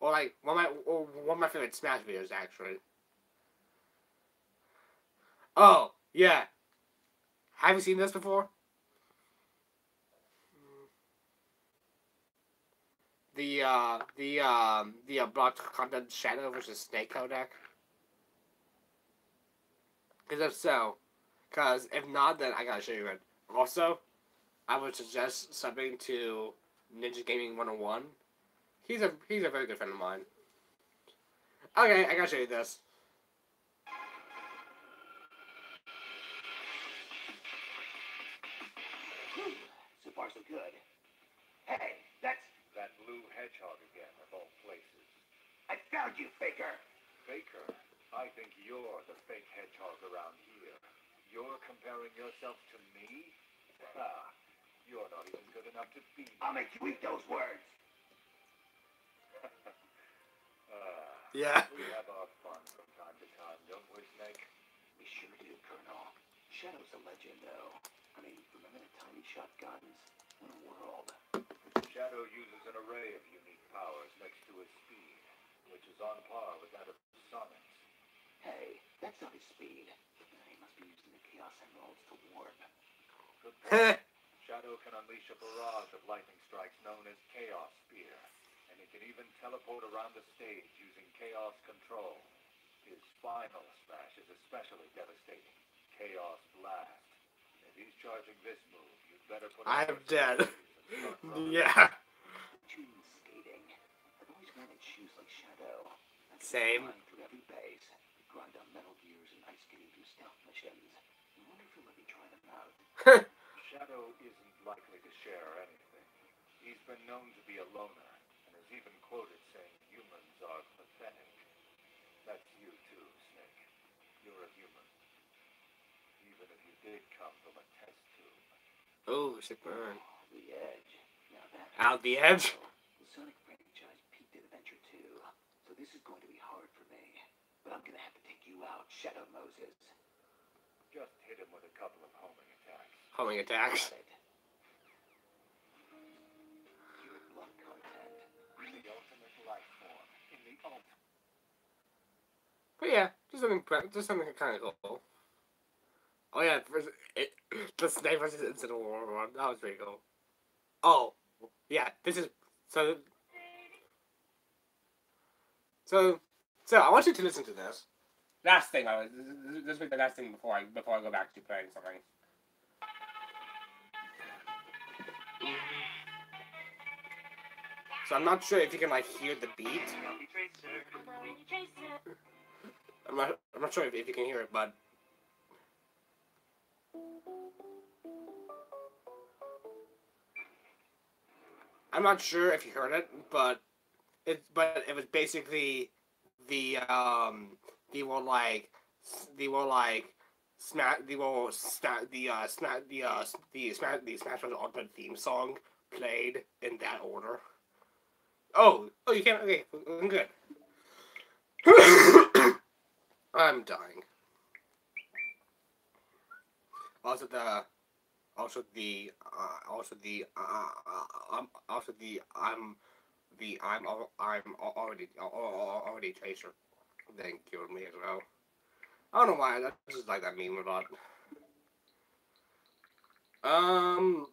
S1: Or like one of my or one of my favorite Smash videos actually. Oh yeah. Have you seen this before? The uh the um the uh, blocked content Shadow versus Snake deck. Because if so, because if not, then I gotta show you it. Also, I would suggest subbing to Ninja Gaming 101. He's a he's a very good friend of mine. Okay, I gotta show you this.
S2: So far, so good. Hey, that's.
S3: That blue hedgehog again, of all places.
S2: I found you, Faker.
S3: Faker, I think you're the fake hedgehog around here. You're comparing yourself to me? Ah, you're not even good enough to be me.
S2: I'll make you eat those words. [LAUGHS]
S3: Ah,
S1: Yeah.
S3: we have our fun from time to time, don't we, Snake?
S2: We sure do, Colonel. Shadow's a legend, though. I mean, remember the tiny shotguns? What a world.
S3: Shadow uses an array of unique powers next to his speed, which is on par with that of Sonic's.
S2: Hey, that's not his speed. He must be using the Chaos Emeralds to warp. [LAUGHS]
S3: Shadow can unleash a barrage of lightning strikes known as Chaos Spear, and he can even teleport around the stage using Chaos Control. His final smash is especially devastating, Chaos Blast. He's charging this move, you'd better put
S1: I'm dead.
S3: safety shoes and [LAUGHS] start running.
S1: yeah.
S2: Tuning skating. I've always wanted shoes like Shadow. I
S1: Same.
S2: Through every base. Grind on Metal Gears and ice skating through stealth missions. I wonder if he'll let me try them out. [LAUGHS]
S3: Shadow isn't likely to share anything. He's been known to be a loner, and is even quoted saying humans are pathetic. That's you too, Snake. You're a human. Even if you did come from a test tube.
S1: Oh, sick burn.
S2: The Edge. Now that.
S1: Out the edge.
S2: The Sonic franchise peaked at Adventure 2, so this is going to be hard for me. But I'm gonna have to take you out, Shadow Moses.
S3: Just hit him with a couple of homing attacks.
S1: Homing attacks.
S2: Got it. Pure blood content.
S3: The ultimate life form. In the ultimate.
S1: But yeah, just something, just something kind of cool. Oh yeah, versus- it, [CLEARS THROAT] the Snake versus Incident War one. That was pretty cool. Oh, yeah, this is so. So, so I want you to listen to this. Last thing, I was this, this will be the last thing before I before I go back to playing something. So I'm not sure if you can like hear the beat. I'm not I'm not sure if, if you can hear it, but I'm not sure if you heard it, but it but it was basically the um the were like the were like smash the were snap the uh snap the uh the smash the Smash Bros Ultimate theme song played in that order. Oh, oh, you can't. Okay, I'm good. [COUGHS] I'm dying. Also the, also the, uh, also the, uh, uh, um, also the, I'm, the, I'm, I'm already, al- al- already Tracer. Then killed me as well. I don't know why. I just like that meme a lot. Um,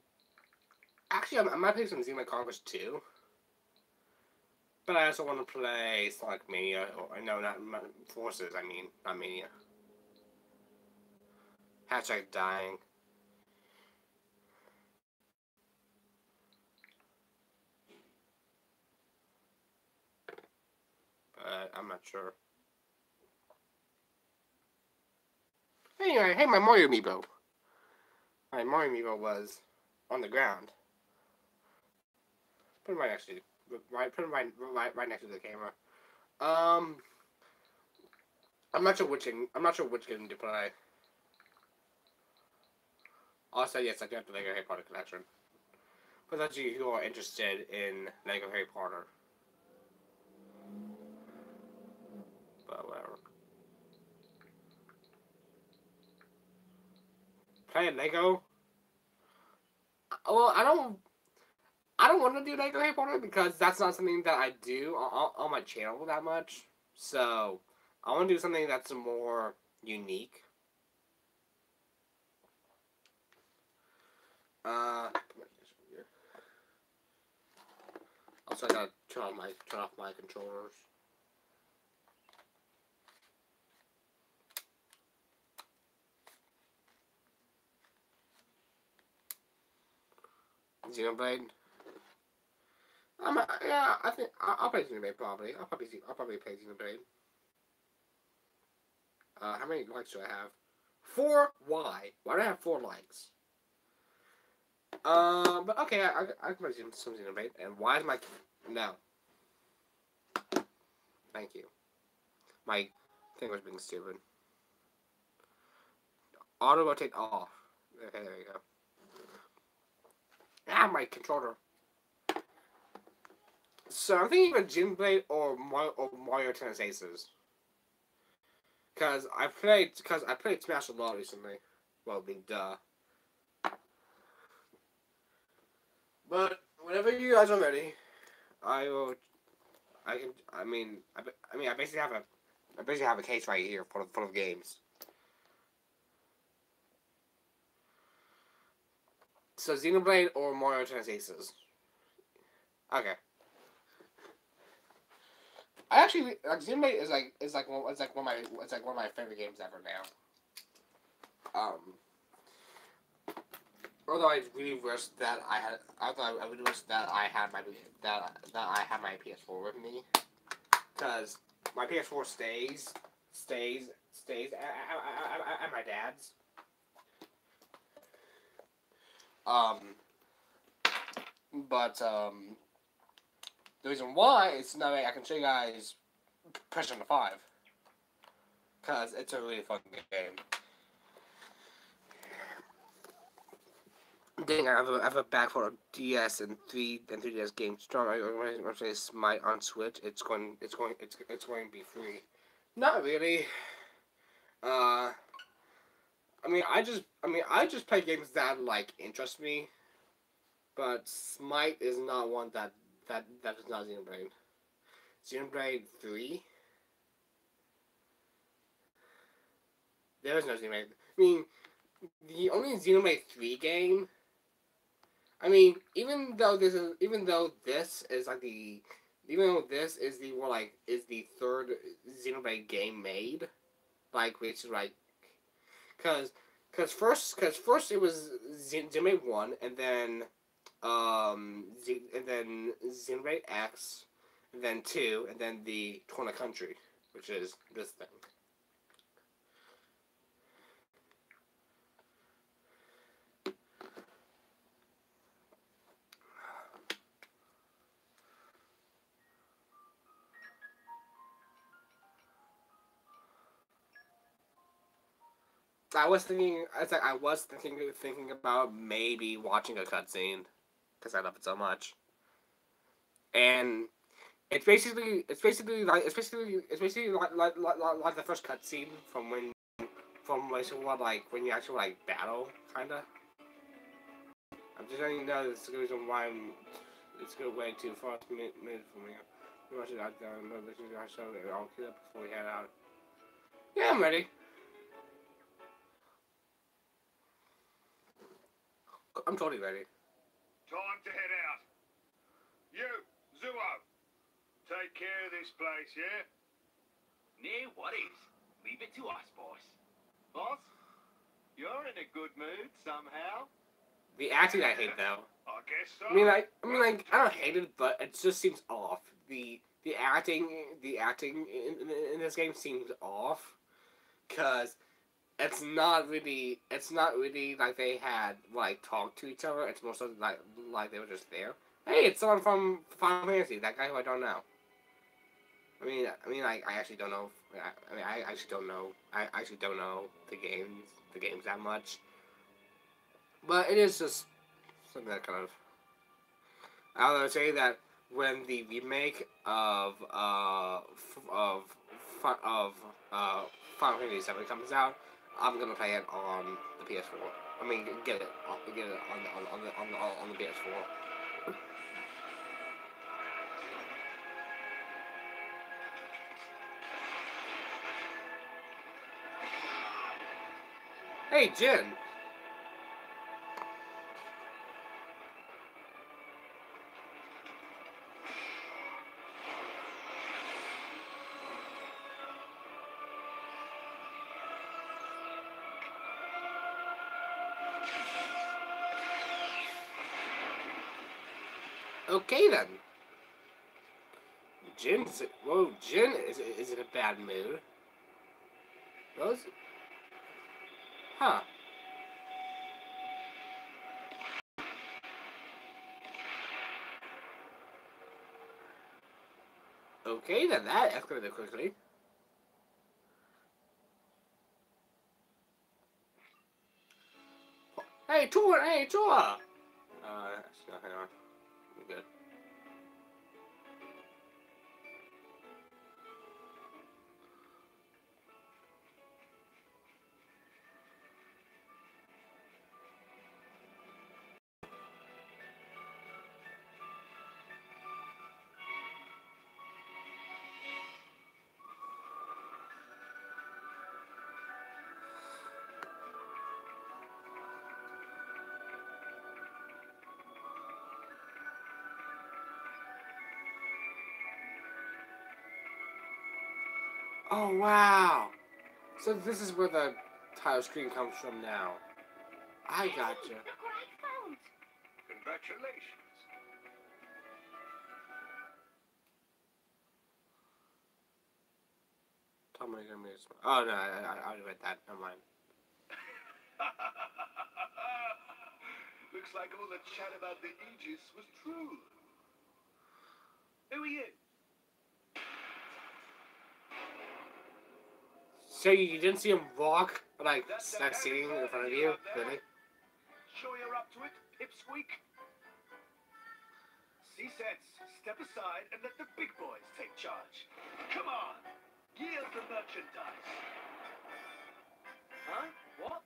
S1: actually, I'm I might play some Xenoblade Conquest 2. But I also want to play Sonic Mania. Or, no, not Forces, I mean. Not Mania. Hashtag dying. I'm not sure. Anyway, hey, my Mario amiibo. My Mario amiibo was on the ground. Put it right next to right, put it right, right, right next to the camera. Um, I'm not sure which I'm not sure which game to play. Also, yes, I do have the Lego Harry Potter collection. For those of you who are interested in Lego Harry Potter. But whatever. Play Lego? Uh, well, I don't I don't want to do Lego Harry Potter because that's not something that I do on, on my channel that much. So I want to do something that's more unique. Uh, also, I gotta turn off my turn off my controllers. Xenoblade. I'm a, yeah, I think I'll, I'll play Xenoblade probably. I'll probably I'll probably play Xenoblade. Uh, how many likes do I have? Four. Why? Why do I have four likes? Um, but okay, I, I, I can play some some Xenoblade. And why is my no? Thank you. My thing was being stupid. Auto rotate off. Okay, there you go. Ah, my controller. So I'm thinking of Xenoblade or Mario, or Mario Tennis Aces. Cause I played, cause I played Smash a lot recently. Well, being duh. But whenever you guys are ready, I will. I can. I mean, I, I mean, I basically have a, I basically have a case right here full of full of games. So Xenoblade or Mario Aces. Okay. I actually like Xenoblade is like is like it's like one of my it's like one of my favorite games ever now. Um. Although I really wish that I had, I thought I really wish that I had my that that I had my PS4 with me, because my PS4 stays stays stays at, at, at, my dad's. Um. But um. The reason why is so I can show you guys Persona 5. Because it's a really fun game. Dang, I have a, I have a full of DS and 3 and 3DS games. Strong, I want to say Smite on Switch. It's going, it's going, it's, it's going to be free. Not really. Uh, I mean, I just, I mean, I just play games that like interest me. But Smite is not one that that that is not Xenoblade. Xenoblade three. There is no Xenoblade. I mean, the only Xenoblade three game. I mean, even though this is, even though this is like the, even though this is the more like is the third Xenoblade game made, like which is like, cause, cause first, cause first it was Xen- Xenoblade one, and then um, Z- and then Xenoblade X, and then two, and then the Torna Country, which is this thing. I was thinking, it's like I was thinking thinking about maybe watching a cutscene because I love it so much. And it's basically it's basically like it's basically it's basically like like like, like, the first cutscene from when from like of like when you actually like battle kinda. I'm just letting you know this is the reason why I'm, it's a good way to move move for me. You watch it out there and this is our show that I'll up before we head out. Yeah, I'm ready. I'm totally ready.
S2: Time to head out. You, Zuo, take care of this place, yeah?
S3: Nay, what is? Leave it to us, boss. Boss, you're in a good mood somehow.
S1: The acting I hate though. [LAUGHS]
S2: I guess so.
S1: I mean, like, I mean, like, I don't hate it, but it just seems off. the The acting, the acting in, in, in this game seems off, cause it's not really, it's not really like they had like talked to each other. It's more like like they were just there. Hey, it's someone from Final Fantasy, that guy who I don't know. I mean, I mean, like, I actually don't know. I, I mean, I actually don't know. I actually don't know the games, the games that much. But it is just something that kind of. I would say that when the remake of uh of of uh Final Fantasy Seven comes out, I'm gonna play it on the PS4. I mean, get it, get it on the on, on the on the on the PS4. Hey, Jin. Okay then. Jin's whoa, Jin is is in a bad mood. Rose, huh? Okay then, that escalated quickly. Oh wow! So this is where the tile screen comes from now. I gotcha.
S3: Look what I found.
S4: Congratulations.
S1: Tell me gonna be Oh no, I, I, I already read that. Never mind. [LAUGHS]
S4: Looks like all the chat about the Aegis was true.
S3: Who are you?
S1: So you didn't see him walk, but like that scene in front of you, really?
S4: Sure you're up to it, pipsqueak? See sense. Step aside and let the big boys take charge. Come on. Yield the merchandise.
S3: Huh? What?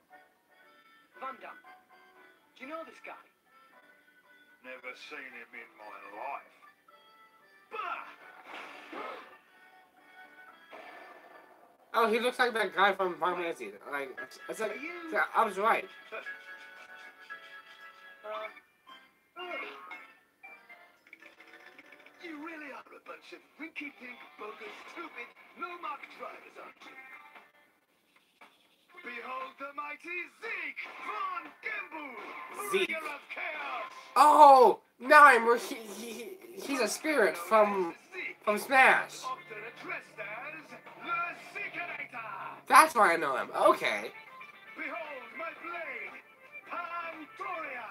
S3: Van Damme. Do you know this guy?
S2: Never seen him in my life.
S4: Bah!
S1: Oh, he looks like that guy from Final Fantasy. Like, it's, like, I was right.
S3: Uh,
S4: You really are a bunch of rinky-dink, bogus, stupid, no-mark drivers, aren't you? Behold the mighty Zeke von Genbu,
S1: Zeke.
S4: of chaos.
S1: Oh, now I'm. He, he, he's a spirit from from Smash. That's why I know him. Okay.
S4: Behold my blade, Pandoria.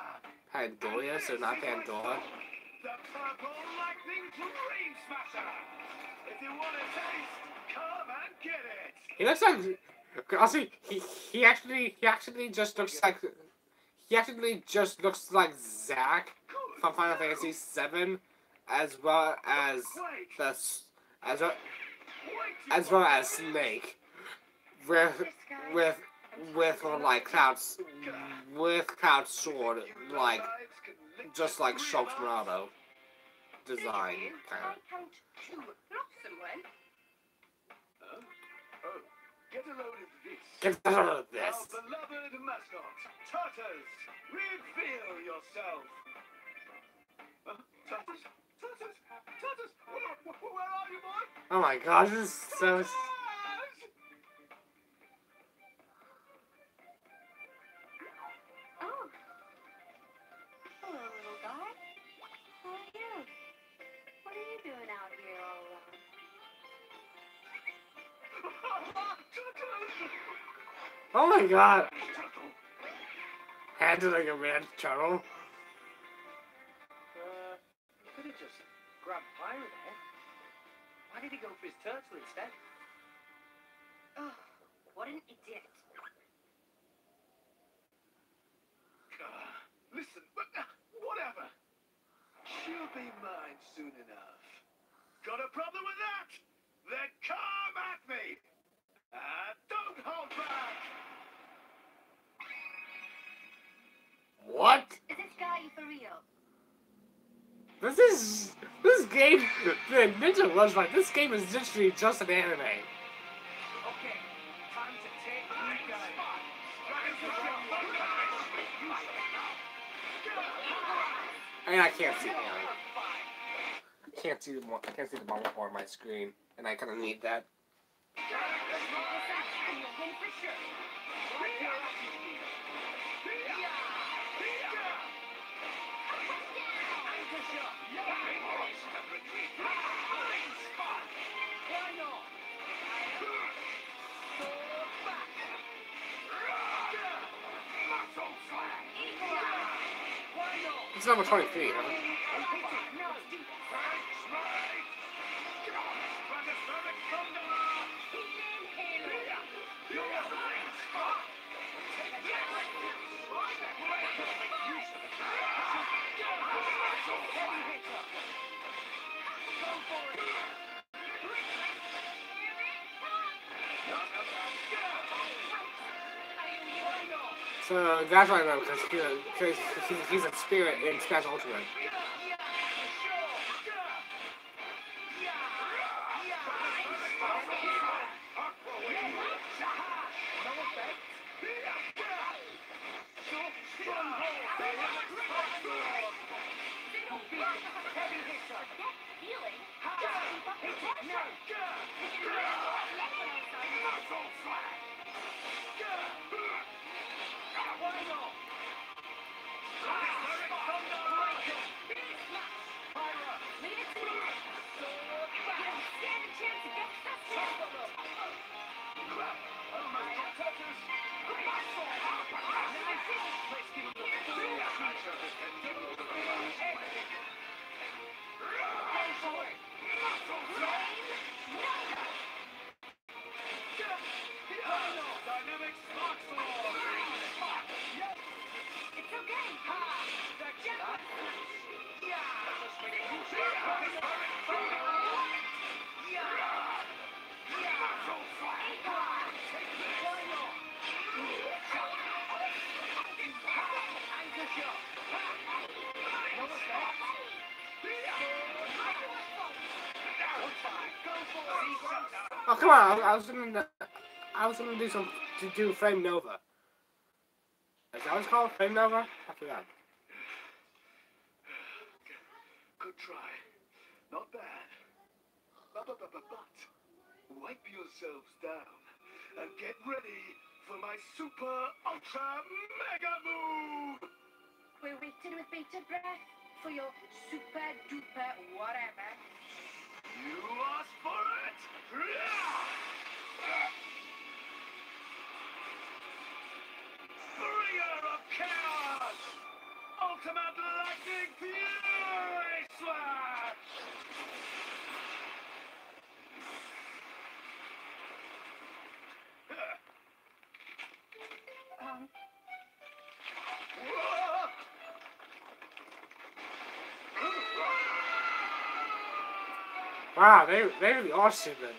S1: Pandoria, so not Pandora.
S4: The purple lightning rain smasher. If you want a taste, come and get it.
S1: He looks like Also, he he actually he actually just looks like he actually just looks like Zack from Final Fantasy VII, as well as the as well, as well as Snake, with with with uh, like Cloud's with Cloud's sword like just like Shulk's Naruto design kind of.
S5: count two, not someone.
S4: Oh, get a load of this.
S1: Get out of this.
S4: Our beloved mascot, Turters, reveal yourself. Uh? Turters? Turters? Where, are you, boy?
S1: Oh my god, this is so.
S5: Doing out here all alone?
S1: Oh my god,
S4: Turtle!
S1: handling a red turtle.
S6: Uh, you could have just grabbed Pyra there. Why did he go for his turtle instead?
S5: Oh, what an idiot.
S4: Ah, listen, but uh, whatever. She'll be mine soon enough. Got a problem with that? Then come at me! And don't hold back!
S1: What?
S5: Is this guy for real?
S1: This is this game. The Ninja was like this game is literally just an anime.
S6: Okay, time to take you guys.
S1: And I can't see anime. I can't see the I can't see the bottom part of my screen, and I kind of need that. It's number twenty-three. Huh? So that's why I know because he's, a spirit in Smash Ultimate. I, I was gonna, I was gonna do some to do Flame Nova. Is that what it's called? Flame Nova? I forgot.
S4: Good try. Not bad. But, but, but, but, but, wipe yourselves down and get ready for my super ultra mega move!
S5: We're waiting with bated breath for your super duper whatever.
S4: You asked Chaos! Ultimate Lightning Fury Slash!
S1: Wow, they they really are stupid.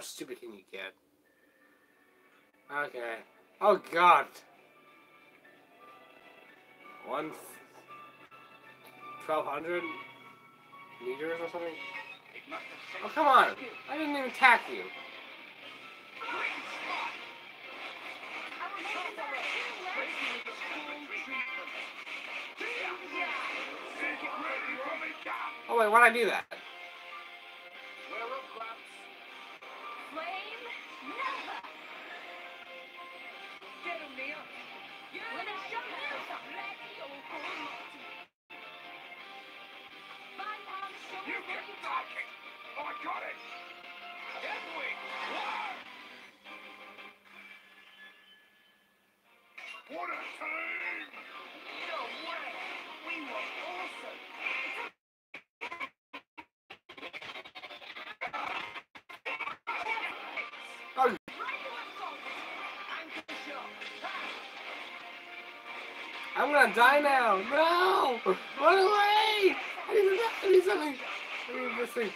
S1: How stupid can you get? Okay. Oh God. One. Twelve hundred meters or something. Oh come on! I didn't even attack you. Oh wait, why'd I do that?
S4: Got it. Deadwing. What a team!
S5: No way. We were awesome.
S1: Oh. I'm gonna die now! No! Run away! I need, I need something. I need this thing.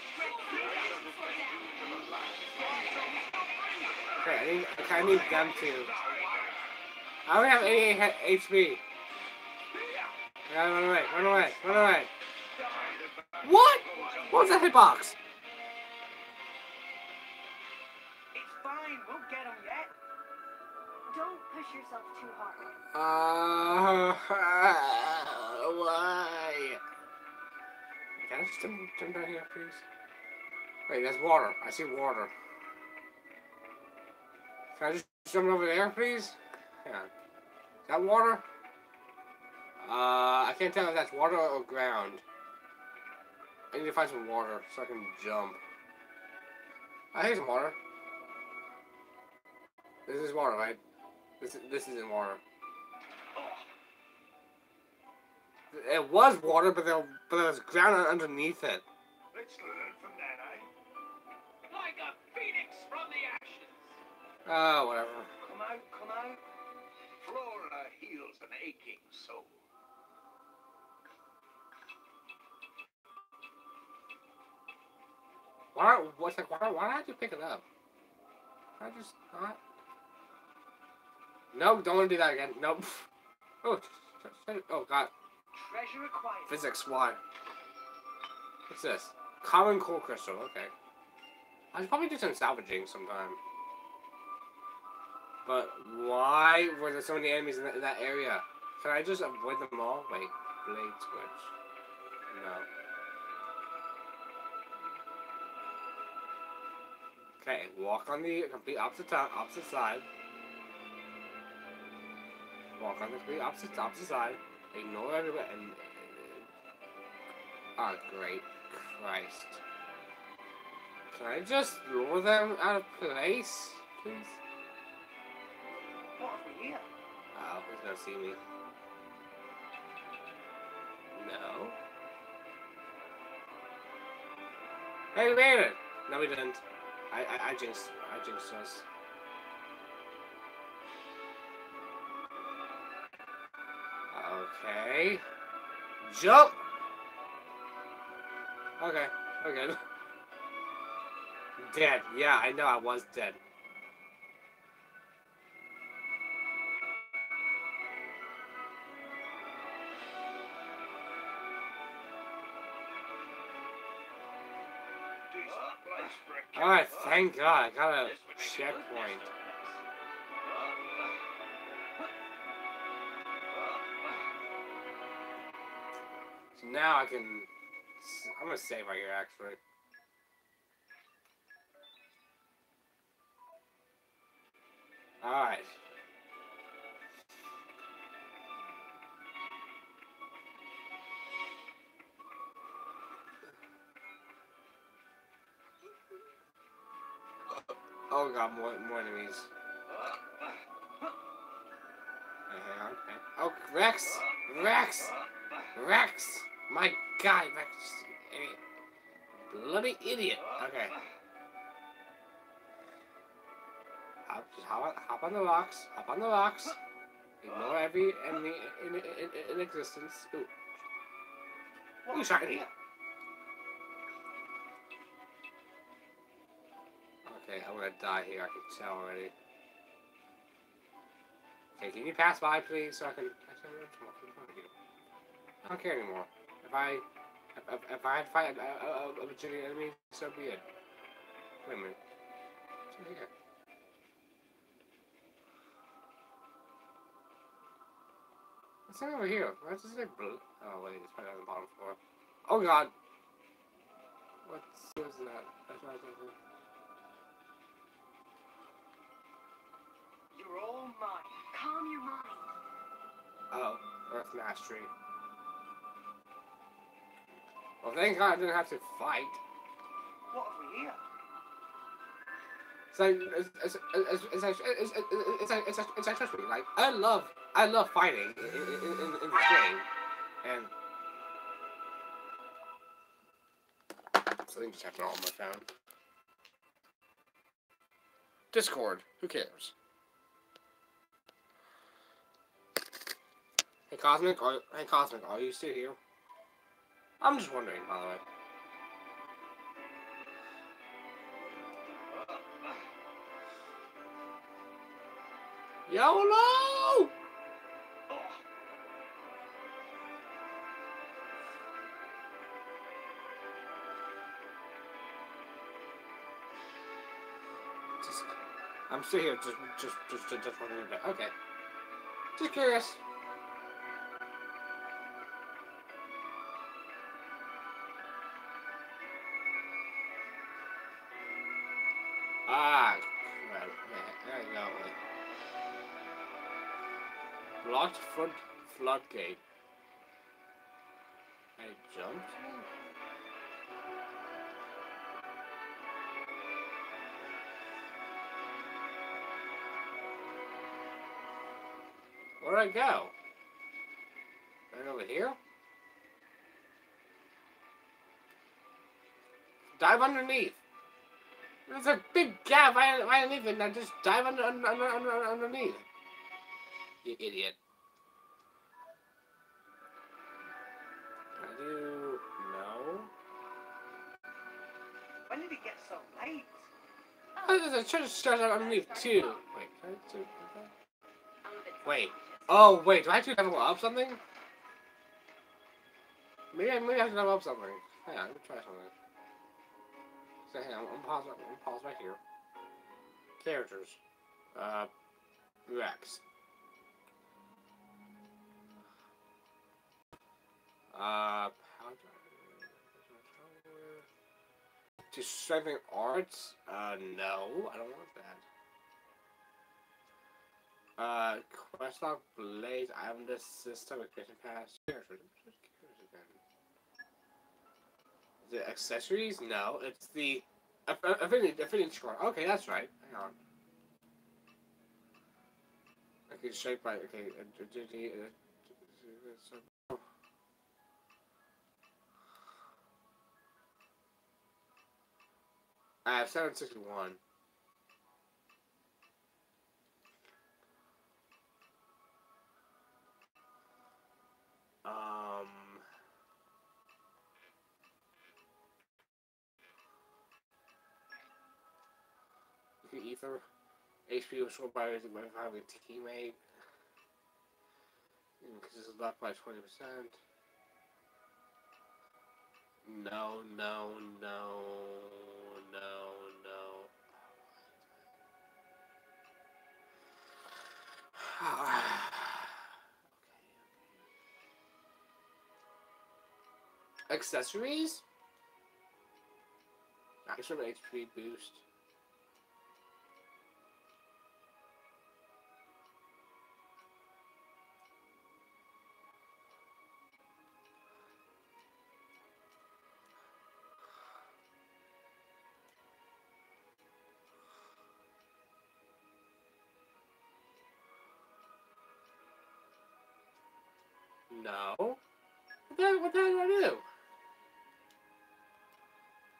S1: I need, I need them too. I only have 88 HP. Gotta run away, run away, run away. What? What was that hitbox?
S6: It's fine. We'll get him yet.
S5: Don't push yourself too hard.
S1: Uh, [LAUGHS] why? Can I just jump, jump down here, please? Wait, there's water. I see water. Can I just jump over there, please? Hang on. Is that water? Uh, I can't tell if that's water or ground. I need to find some water so I can jump. I hear some water. This is water, right? This is, this isn't water. It was water, but there, but there was ground underneath it.
S4: Let's learn from that, eh?
S7: Like a phoenix from the ashes.
S1: Oh, whatever.
S6: Come out, come out.
S4: Flora uh, heals an aching soul.
S1: Why? What's like? Why? Why did you pick it up? I just not. No, don't want to do that again. Nope. [LAUGHS] Oh, oh God.
S6: Treasure acquired.
S1: Physics. Why? What's this? Common core crystal. Okay. I should probably do some salvaging sometime. But why were there so many enemies in that, in that area? Can I just avoid them all? Wait, blade switch. No. Okay, walk on the complete opposite opposite side. Walk on the complete opposite opposite side. Ignore everybody and. Uh, oh, great Christ! Can I just lure them out of place, please?
S6: What have we here?
S1: Oh, he's gonna see me. No. Hey, we made it! No, we didn't. I, I, I jinxed. I jinxed us. Okay. Jump! Okay, we're. [LAUGHS] Dead. Yeah, I know I was dead. Alright, thank God. I got a checkpoint. So now I can. I'm gonna save right here, actually. Alright. Oh more more enemies. Hang Oh, Rex! Rex! Rex! My god, Rex! Idiot. Bloody idiot. Okay. Hop, hop, on- hop on the rocks. Hop on the rocks. Ignore every enemy in, in, in, in existence. Ooh. Ooh, shiny. Okay, I'm gonna die here. I can tell already. Okay, can you pass by, please, so I can. I don't care anymore. If I, if, if, I had fight a, a, a, Virginia enemy, so be it. Wait a minute. What's here? What's over here? What's this blue? Oh wait, it's probably on the bottom floor. Oh god! What's, what's that? That's what I was
S6: all mine.
S8: Calm your mind.
S1: Oh, Earth Mastery. Well, thank God I didn't have to fight.
S6: What have we here?
S1: It's like, it's, it's, it's, it's, like- it's, it's, it's, like- it's, like- it's like, trust me, like, I love, I love fighting in, in, in, in this game. And. Something just happened on my phone. Discord, who cares? Hey Cosmic, are, hey Cosmic, are you still here? I'm just wondering, by the way. YOLO! Just, I'm still here, just, just, just, just, just wondering. Okay. Just curious. Blocked front floodgate. I jumped? Where'd I go? Right over here? Dive underneath. There's a big gap right, right underneath it, I just dive under, under, under, underneath. You idiot.
S6: When did it get so late?
S1: Oh, there's a treasure chest underneath too. Wait, can I do Wait. Oh wait, do I have to level up something? Maybe I maybe I have to level up something. Hang on, let me try something. So hang on, I'm pause I'm pause right here. Characters. Uh Rex. Uh how do I to strengthen arts? Uh no, I don't want that. Uh, Questlog Blaze, I'm the system equation pass. It accessories? No, it's the aff- aff- affinity, affinity score. Okay, that's right. Hang on. Okay, shaped by okay. I have 761. Um. The ether. HP was sold by by having a teammate. Because this is left by 20%. No, no, no, no, no. [SIGHS] Accessories? Maximum HP boost. What the, hell do I do?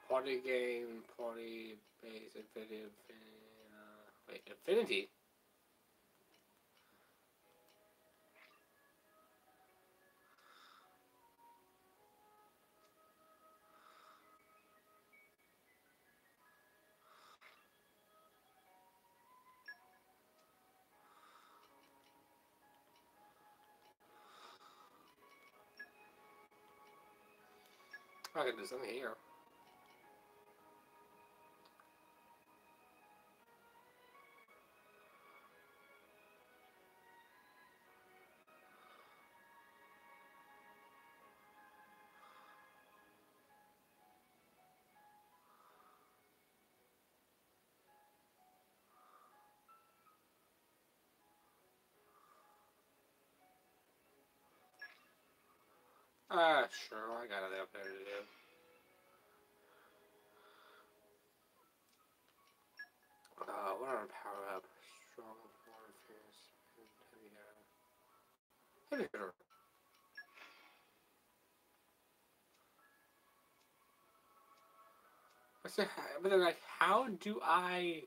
S1: Party game, party base, infinity, uh, wait, infinity? I can do something here. Ah, sure, I got it up there to do. Uh, what are power up? Strong, water, fierce, and heavy hitter. Heavy said, but then, like, how do I?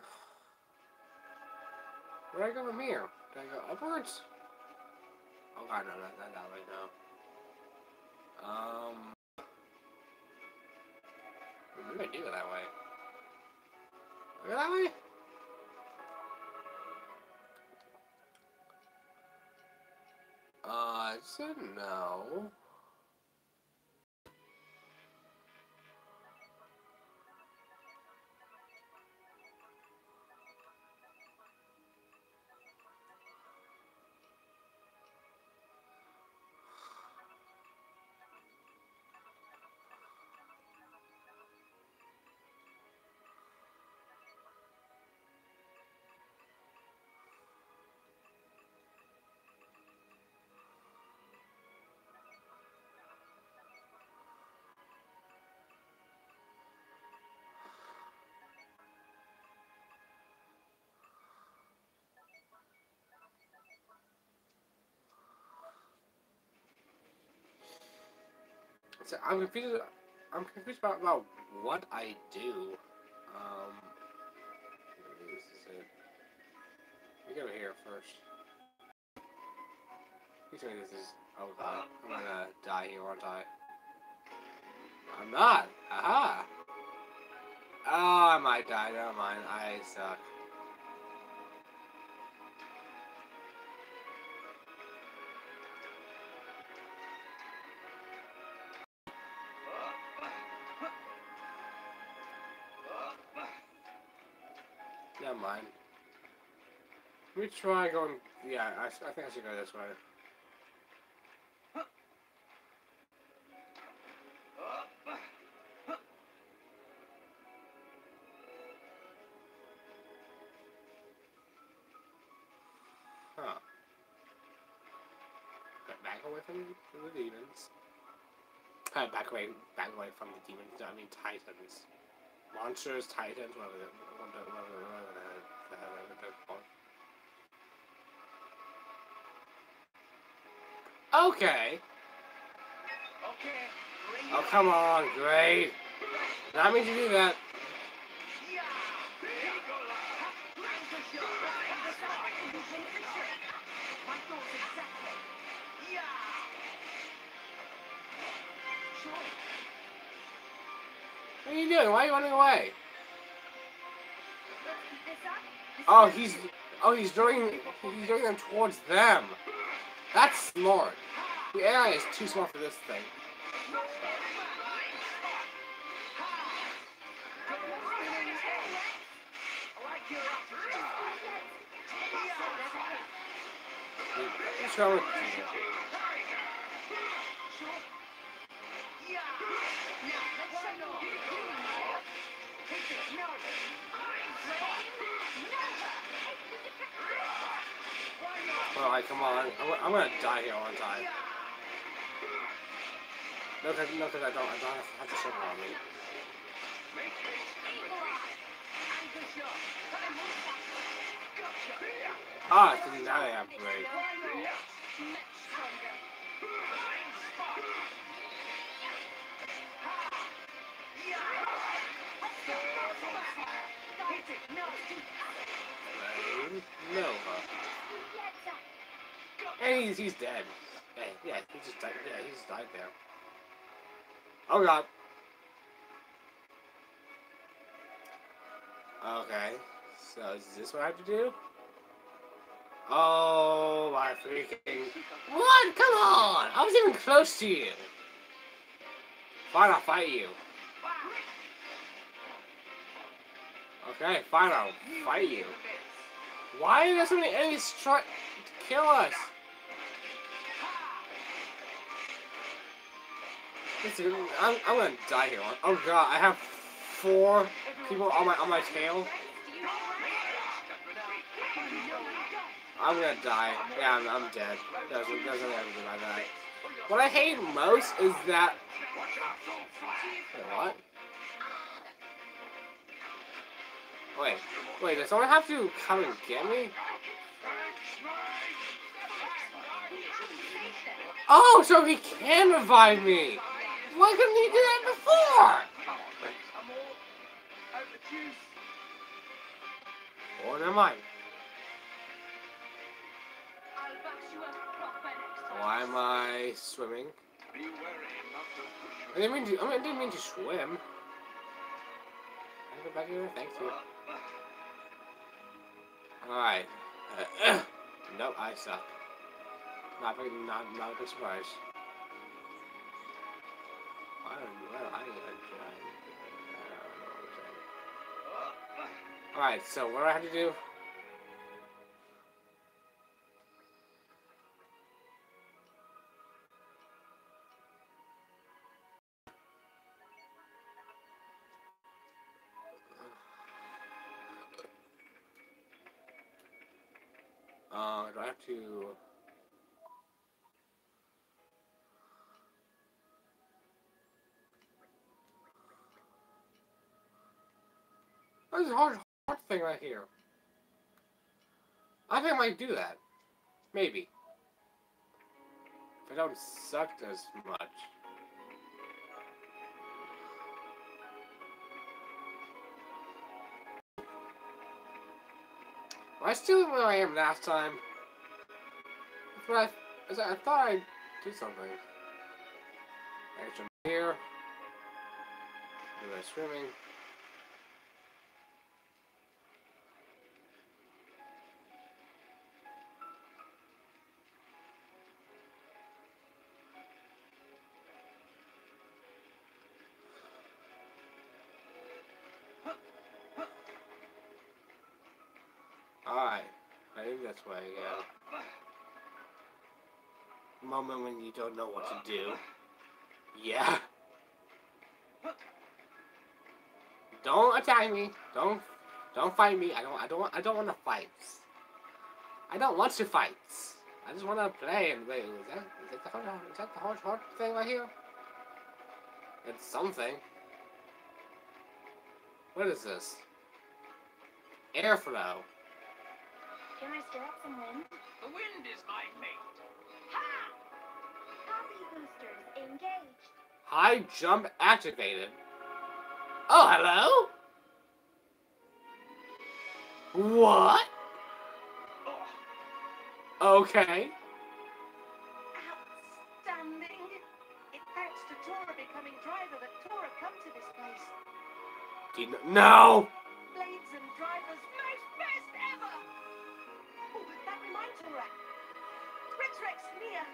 S1: [SIGHS] Where do I go from here? Do I go upwards? God, no, not, not that way, no. Um... Maybe I do go that way. Go that way? Uh, I said no. So I'm confused. I'm confused about, about what I do. Um, this is it. We go here first. Tell me this is. Oh god, I'm gonna die here, aren't I? I'm not. Aha. Oh, I might die. Never mind. I suck. Mind. Let me try going. Yeah, I, I think I should go this way. Huh. Back away from the demons. Back away, back away from the demons. I mean titans, monsters, titans, whatever, whatever, whatever, whatever Okay.
S6: Okay,
S1: Oh come on, great. Not mean to do that. What are you doing? Why are you running away? Oh, he's oh he's doing he's doing them towards them. That's smart. The AI is too smart for this thing. What's wrong? Alright, come on. I'm, gonna die here one time. No, cause, no, cause I don't, I don't have to sugar on me. Ah, so now they have And he's, he's dead. Yeah, he just died. Yeah, he just died there. Oh god. Okay, so is this what I have to do? Oh my freaking! What? Come on! I was even close to you. Fine, I'll fight you. Okay, fine, I'll fight you. Why are there so many enemies trying to kill us? I'm, I'm gonna die here. Oh god, I have four people on my on my tail. I'm gonna die. Yeah, I'm, I'm dead. Doesn't doesn't ever do my die. What I hate most is that. Wait, what? Wait, wait. Does someone have to come and get me? Oh, so he can revive me. Why couldn't he do that before? Oh, never mind. Why am I swimming? I didn't mean to. I, mean, I didn't mean to swim. Can I go back here? Thank you. All right. [CLEARS THROAT] nope, I suck. Not not not a big surprise. Why don't why don't I get a giant? All right. So what do I have to do? Thing right here. I think I might do that. Maybe. If I don't suck as much. Am I still where I am last time? What I, I thought I did something. Action here. Do my swimming. Got uh, moment when you don't know what to do. Yeah. Don't attack me. Don't don't fight me. I don't I don't I don't want to fight. I don't want to fight. I just want to play and wait. Is that is that the hard is that the hard hard thing right here? It's something. What is this? Airflow.
S5: Can I stir up some wind?
S4: The wind is my mate.
S5: Ha! Happy boosters engaged.
S1: High jump activated. Oh, hello? What? Okay.
S8: Outstanding. It's thanks to Tora becoming driver that Tora come to this place.
S1: Do you kn- no!
S8: That reminds Tora. Rex Rex, Nia.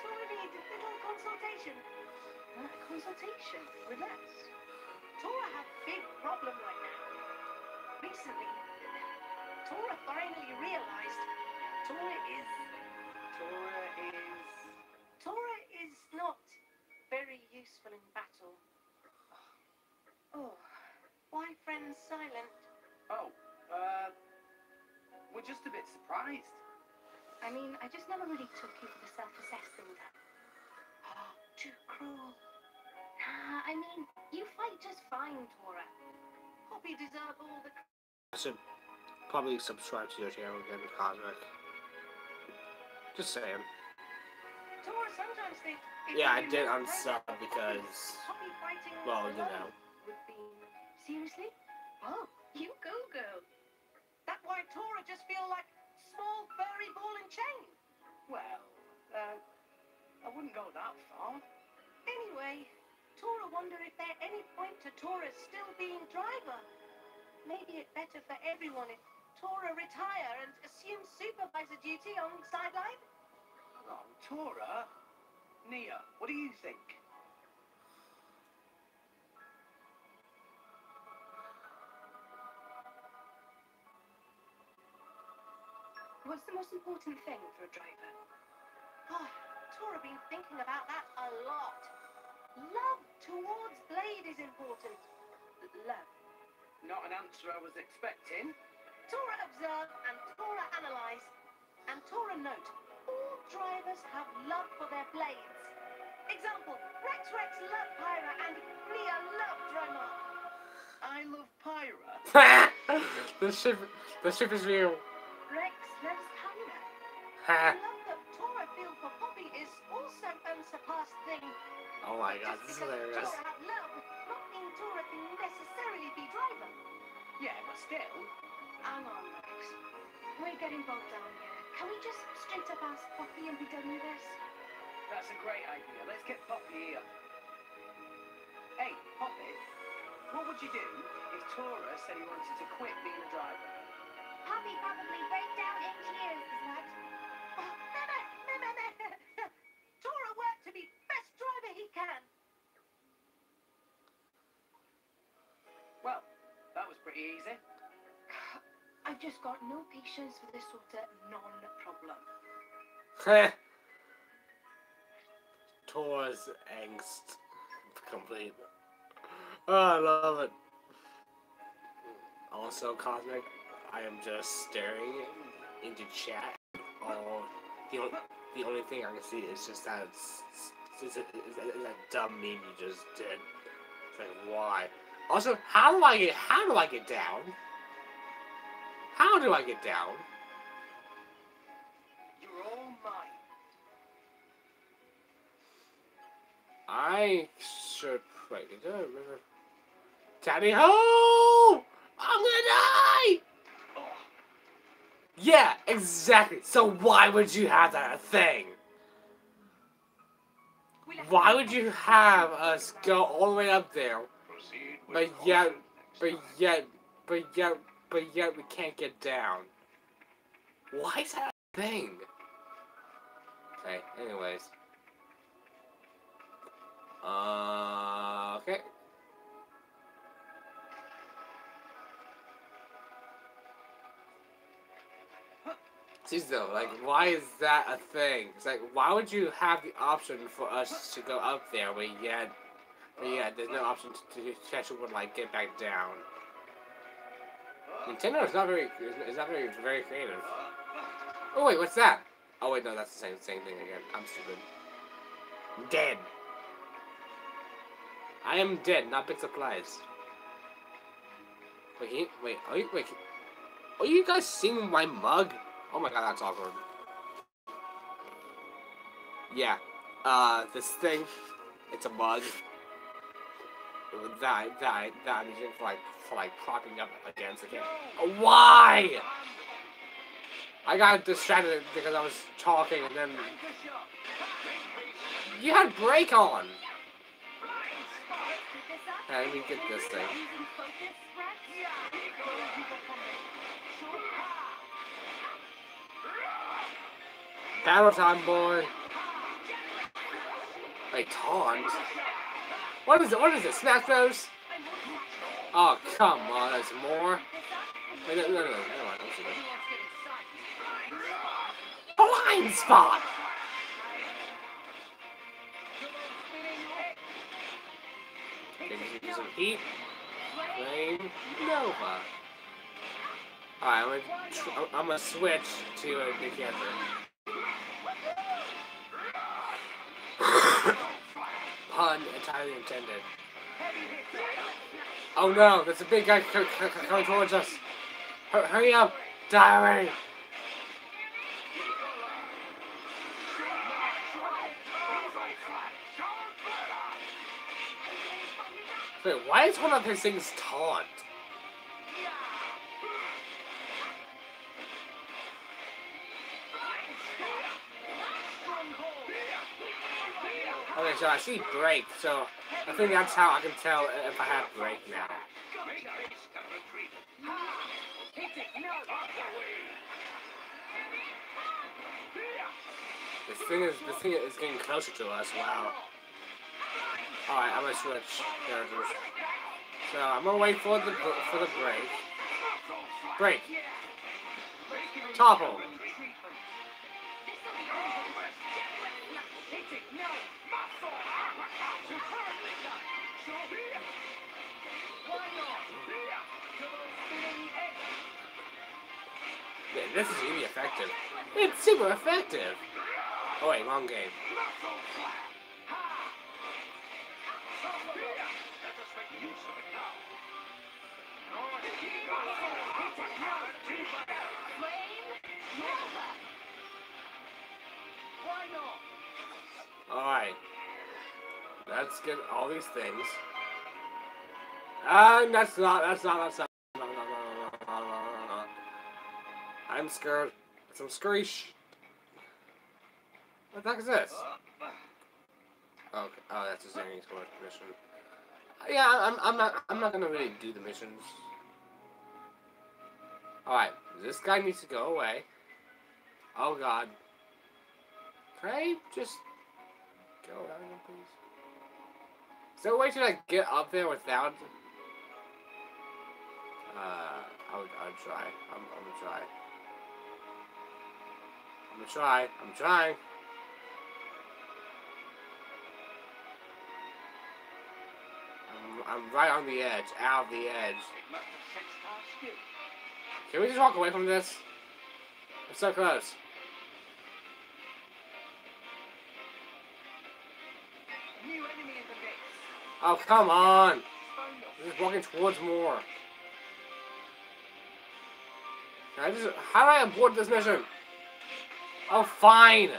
S8: Tora needs a little consultation. Uh, consultation? Relax. Tora have big problem right now. Recently, Tora finally realized Tora is Tora is Tora is not very useful in battle. Oh, why friends silent?
S6: Oh, uh, we're just a bit surprised.
S5: I mean, I just never really took you for the self-possessed thing that.
S8: Oh, too cruel.
S5: Nah, I mean, you fight just fine, Tora.
S8: Poppi deserve all the
S1: I should probably subscribe to your channel again, Cosmic. Just saying.
S8: Tora sometimes thinks.
S1: Yeah, I did
S8: let
S1: unsub
S8: Predator
S1: because, well, you know.
S8: seriously. Oh, you go go. That why Tora just feel like small furry ball and chain.
S6: Well, uh, I wouldn't go that far.
S8: Anyway, Tora wonder if there any point to Tora still being driver. Maybe it better for everyone if Tora retire and assume supervisor duty on sideline.
S6: Oh, Tora. Nia, what do you think?
S5: What's the most important thing for a driver?
S8: Oh, Tora been thinking about that a lot. Love towards Blade is important. Love.
S6: Not an answer I was expecting.
S8: Tora observe and Tora analyze. And Tora note, all drivers have love for their blades. Example, Rex Rex love Pyra and Rhea love Dromarch.
S6: I love Pyra. [LAUGHS]
S1: the ship, the ship is real.
S8: Rex loves Pyra.
S1: Ha.
S8: The love that Tora feel for Poppi is also unsurpassed thing.
S1: oh my god, this is hilarious.
S8: Tora have love, not mean Tora can necessarily be driver.
S6: Yeah, but still.
S5: I'm on, Rex. We're getting bogged down here. Can we just straight up ask Poppi and be done with this?
S6: That's a great idea. Let's get Poppi here. Hey, Poppi. What would you do if Tora said he wanted to quit being a driver?
S5: Poppi probably break down in tears,
S8: meh. [LAUGHS] Tora work to be best driver he can.
S6: Well, that was pretty easy. [SIGHS]
S5: I've just got no patience for this sort of non-problem. [LAUGHS]
S1: Heh. Tor's angst complete. Oh, I love it. Also, Cosmic, I am just staring into chat. Oh, the only, the only thing I can see is just that it's, that dumb meme you just did. It's like, why? Also, how do I get, how do I get down? How do I get down?
S6: You're all mine.
S1: I should wait. Is there a river? Tally ho! I'm gonna die! Yeah, exactly. So why would you have that thing? Why would you have us go all the way up there, but yet, but yet, but yet, but yet we can't get down? Why is that a thing? Okay. Anyways. Uh. Okay. See though, like, why is that a thing? It's like, why would you have the option for us to go up there, but yet, yet, there's no option to, to catch would like get back down. Nintendo is not very, is not very, very creative. Oh wait, what's that? Oh wait, no, that's the same, same thing again. I'm stupid. Dead. I am dead, not big supplies. Wait, wait, are you, wait, are you guys seeing my mug? Oh my god, that's awkward. Yeah, uh, this thing, it's a mug. That, that, that I'm like, like propping up against it. Why? I got distracted because I was talking and then you had break on. Let me get this thing. Battle time, boy. Wait, taunt? What is it? What is it? Smash Bros? Oh, come on, there's more. Wait, no, no, no, no, I'm stupid. Blind spot! Some heat. Nova. Alright, I'm gonna, I'm gonna switch to a new pun entirely intended. Oh no, there's a big guy coming towards us. H hurry up, diary! Wait, why is one of his things taunt? So I see break, so I think that's how I can tell if I have break now. This thing is this thing is getting closer to us. Wow. All right, I'm gonna switch characters. So I'm gonna wait for the for the break. Break. Topple. This is really effective. It's super effective. Oh wait, wrong game. Alright. Let's get all these things. And that's not, that's not, that's not. I'm scared. Some screech. What the heck is this? Okay. Oh, that's a Zany Squad mission. Yeah, I'm, I'm not, I'm not gonna really do the missions. Alright, this guy needs to go away. Oh god. Can I just go down here, please? Is there a way to like get up there without? Uh, I'll, I'll try. I'm, I'm gonna try. I'm gonna try. I'm trying. I'm, I'm right on the edge, out of the edge. Can we just walk away from this? We're so close. Oh, come on! We're just walking towards more. I just... How do I abort this mission? Oh, fine!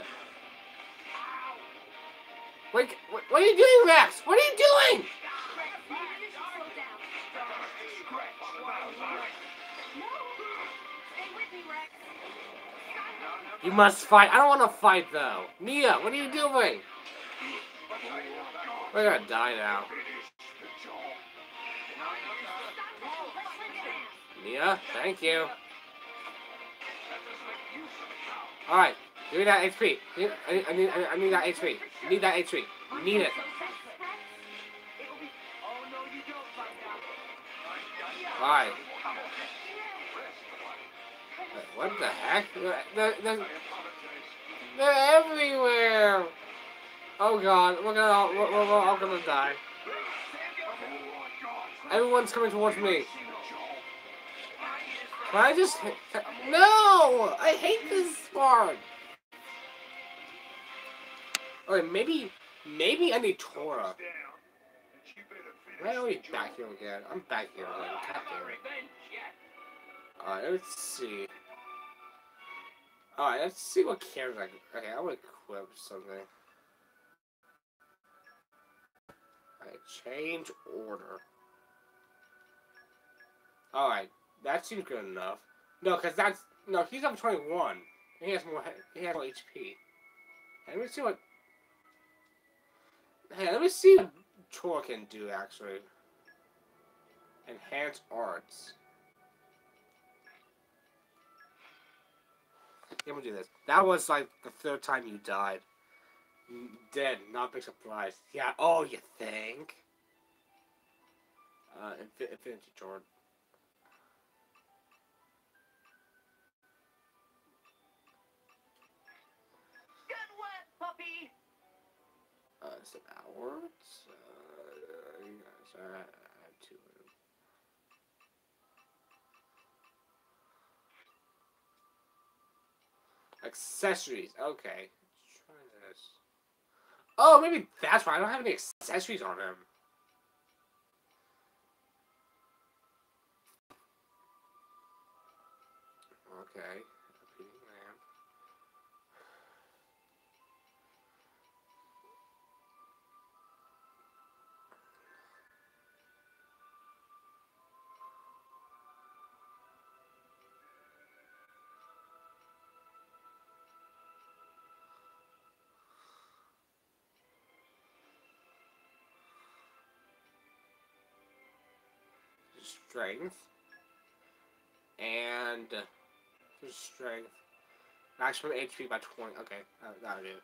S1: Wait, what, what are you doing, Rex? What are you doing? You must fight. I don't want to fight, though. Nia, what are you doing? We're gonna die now. Nia, thank you. Alright, give me that HP. I need, I need, I need that HP. I need that HP. Need it. Alright. What the heck? They're, they're, they're, they're everywhere! Oh god, we're gonna we're, we're all gonna die. Everyone's coming towards me. I just No! I hate this part! Okay, maybe, maybe I need Tora. Why are we back here again? I'm back here again. God. Alright, let's see. Alright, let's see what cares I can. Okay, I want to equip something. Alright, change order. Alright, that seems good enough. No, because that's. No, he's up 21. He has more. He has more HP. Let me see what. Hey, let me see what Tor can do actually. Enhance arts. I'm gonna do this. That was like the third time you died. Dead, not big surprise. Yeah, oh, you think? Uh, Infinity Jordan. Uh, it hours? Uh, you guys, I I have two of them. Accessories. Okay. Let's try this. Oh, maybe that's why I don't have any accessories on him. Okay. Strength. And strength. Maximum HP by 20. Okay, that, that'll do.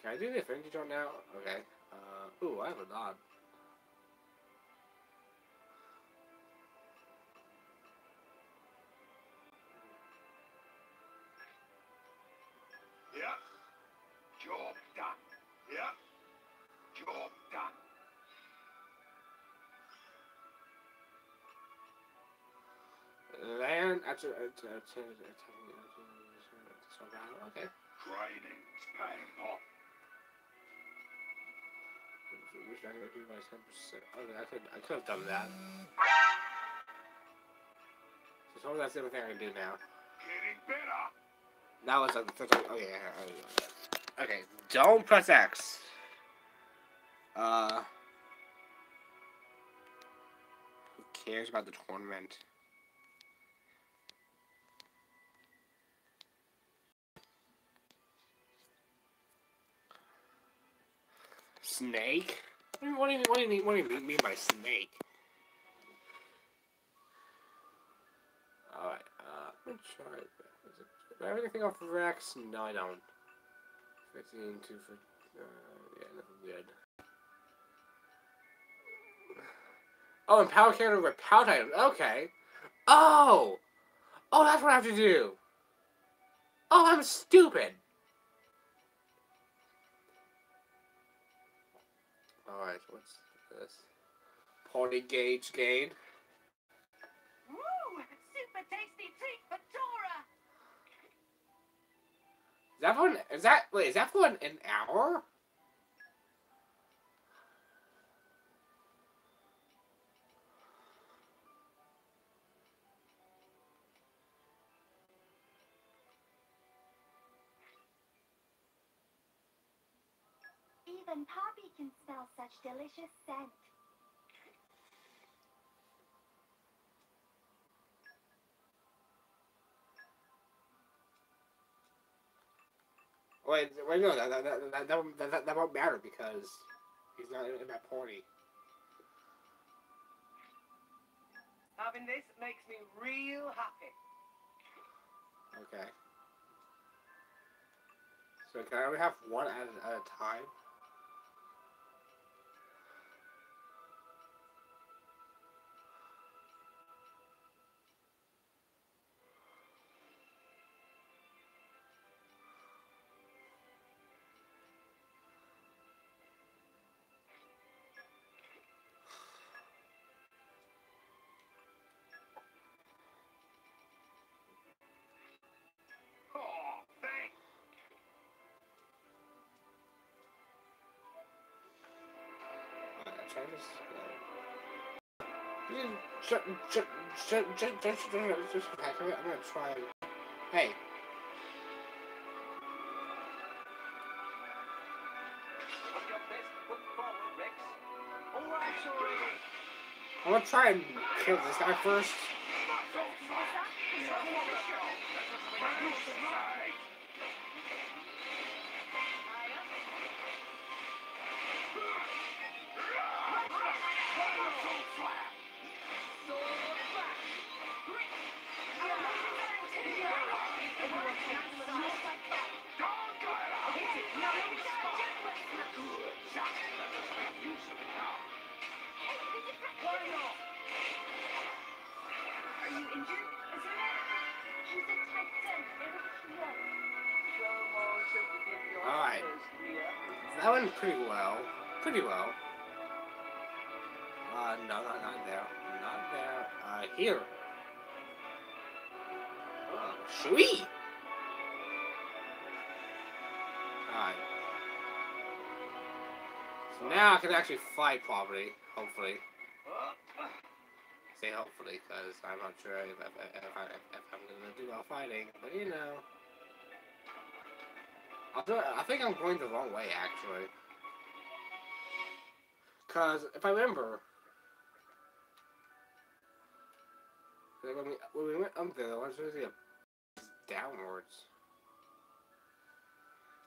S1: Can I do the Infinity Jump now? Okay. Uh, ooh, I have a nod. Land after uh, okay.
S4: Training's paying off.
S1: Wish I could do my ten percent. Okay, I could I could have done that. So that's the only thing I can do now.
S4: Getting better.
S1: That was like the. Okay, yeah, I already know that. Okay, don't press X. Uh, who cares about the tournament? Snake? What do you, what do you, mean, what do you mean by snake? Alright, uh, let me try. Is it, do I have anything off of Rex? No, I don't. 15, 2 for, uh, yeah, nothing good. Oh, and power character with power item. Okay. Oh! Oh, that's what I have to do. Oh, I'm stupid. Alright, what's this? Party gauge gain.
S8: Woo! Super tasty treat for Tora!
S1: Is that an, is that, wait, is that an, an hour?
S5: Even Poppi can smell such delicious scent.
S1: Wait, wait, no, that, that, that, that, that, won't- that, that, that won't matter because he's not in, in that party.
S6: Having this makes me real happy.
S1: Okay. So can I only have one at, at a time? Uh, shut, shut, shut, shut, shut, shut, just back of it. I'm gonna try. Hey. I'm gonna try and kill this guy first. That went pretty well. Pretty well. Uh, no, no, not there. Not there. Uh, here. Uh, sweet! Alright. So now I can actually fight properly, hopefully. Say hopefully, because I'm not sure if, if, if, I, if I'm gonna do well fighting, but you know. I think I'm going the wrong way, actually. Because, if I remember, when we, when we went up there, I was supposed to get downwards.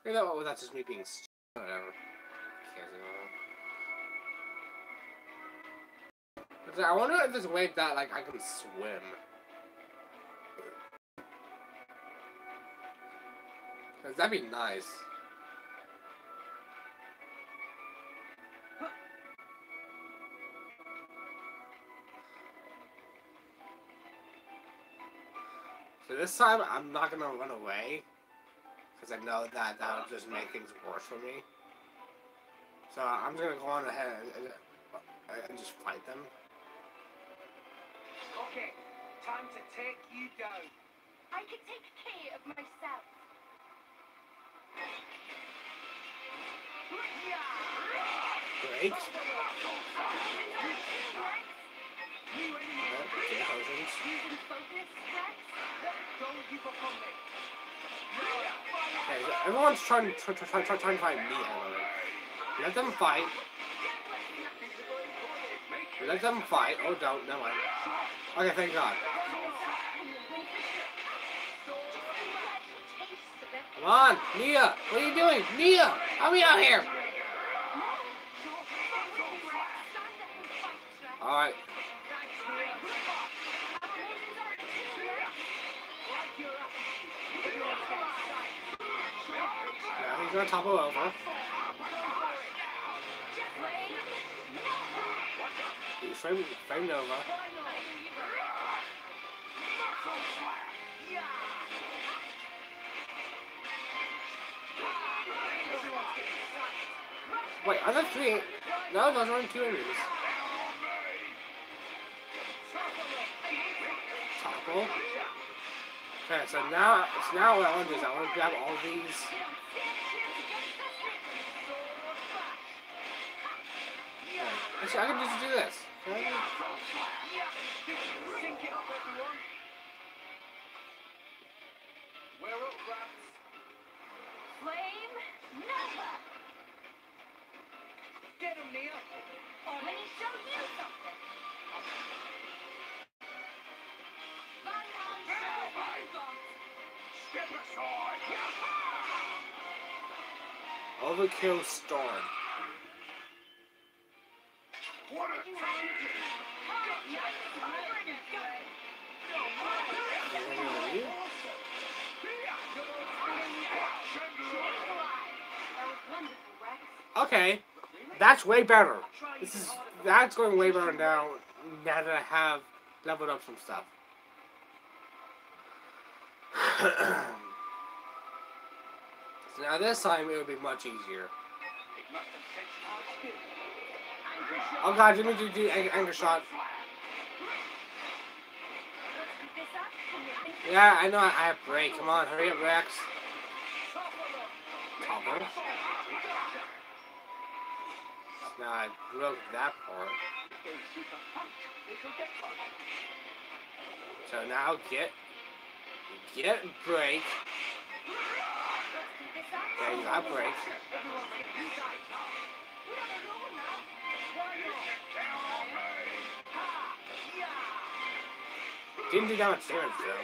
S1: Maybe that, well, that's just me being stupid. Anymore. I wonder if there's a way that like I can swim. That'd be nice. So this time I'm not gonna run away. Because I know that that will just make things worse for me. So I'm gonna go on ahead and, and, and just fight them.
S6: Okay, time to take you down.
S4: I can take care of myself.
S1: Great. Okay, potions.
S4: Using focus, Rex?
S6: Don't give up on me.
S1: Okay, so everyone's trying, to try, try, try, trying to fight me, however. Let them fight. Let them fight. Oh, don't. Never mind. Okay, thank God. Come on, Nia. What are you doing? Nia, help me out here. All right. Yeah, he's gonna topple over. He's framed, framed over. Wait, are there three? No, those are only two enemies. Topple. Okay, so now, so now what I want to do is I want to grab all these. Okay. Actually, I can just do this. I
S6: up,
S1: Overkill Storm.
S8: What a
S4: That was wonderful, Rex.
S1: Okay, that's way better. This is that's going way better now. Now that I have leveled up some stuff. so now this time it would be much easier. Oh god, didn't do do anger shot. Yeah, I know I have break. Come on, hurry up, Rex. Topple. Now I broke that part. So now get get break. Okay, you. Didn't do that much damage though.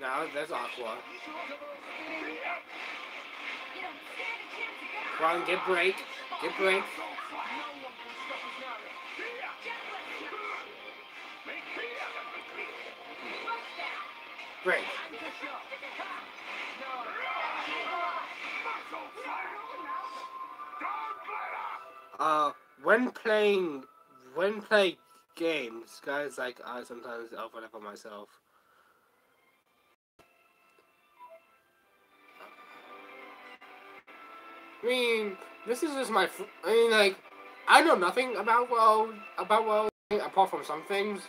S1: No. There's Aqua. Come get break. Get break. Break. Uh, when playing, when playing games, guys, like I sometimes open up on myself. I mean, this is just my. I mean, like, I know nothing about well about well apart from some things,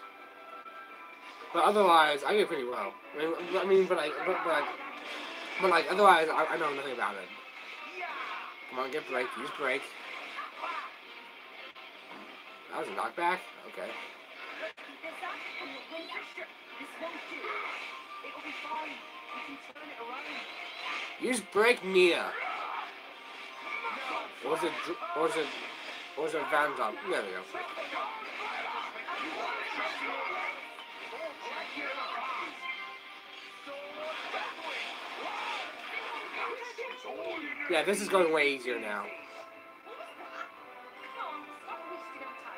S1: but otherwise, I do pretty well. I mean, I mean, but like, but, but like, but like, otherwise, I, I know nothing about it. Come on, get break. Use break. That was a knockback. Okay. Use break Nia. Was it? what's a, what's it van Dam? There we go. Yeah, this is going way easier now.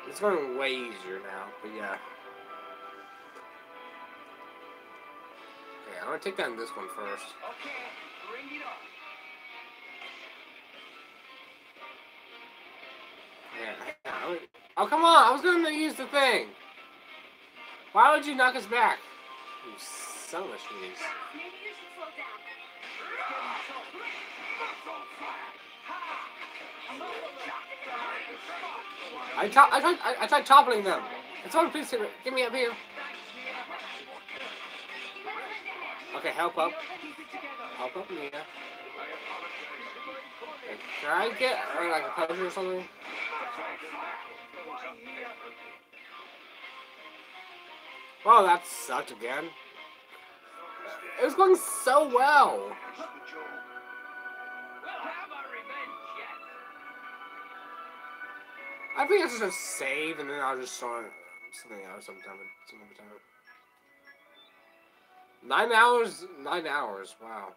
S1: It's going way easier now, but yeah. Okay, I'm gonna take down this one first. Oh, come on! I was gonna use the thing! Why would you knock us back? You son of a
S6: down.
S1: I, to- I, tried, I, I tried toppling them. It's on please get me up here. Okay, help up. Help up, Nia. Can I get uh, like a potion or something? Wow, that sucked again. It was going so well. I think I should just save and then I'll just start something else sometime. Some other time. Nine hours. Nine hours. Wow.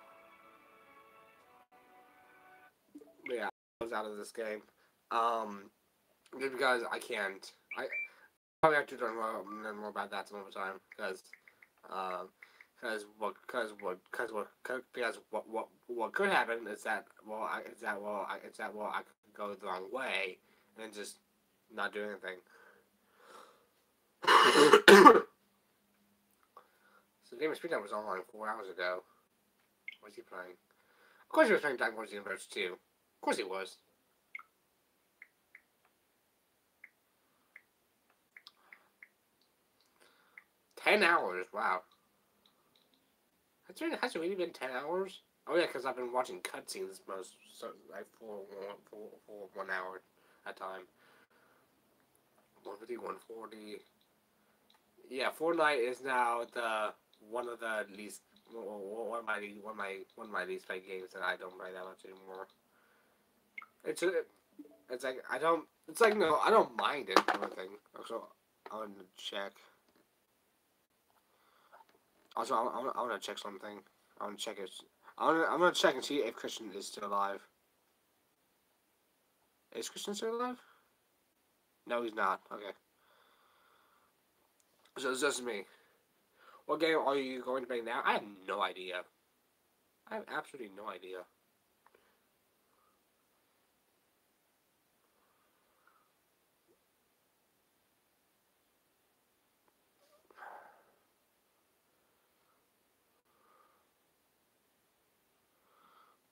S1: Yeah, I was out of this game. Um, just because I can't. I probably have to learn more, learn more about that some other time because, um, because what, because what, because what, cause, because what, what, what could happen is that well, I, is that well, I, is that well, I could go the wrong way and just not do anything. [COUGHS] so Game of Speed was online four hours ago. Was he playing? Of course he was playing Dragon Ball Xenoverse 2. Of course he was. Ten hours, wow. Has it, has it really been ten hours? Oh yeah, because I've been watching cutscenes most, so like for one, for, for one hour at a time. 150, 140. Yeah, Fortnite is now the one of the least one of my one of my one of my least played games that I don't play that much anymore. It's a, it's like I don't. It's like no, I don't mind it. or anything. Also, I want to check. Also, I, I, I want to check something. I want to check it. I wanna, I'm gonna check and see if Christian is still alive. Is Christian still alive? No, he's not. Okay. So it's just me. What game are you going to play now? I have no idea. I have absolutely no idea.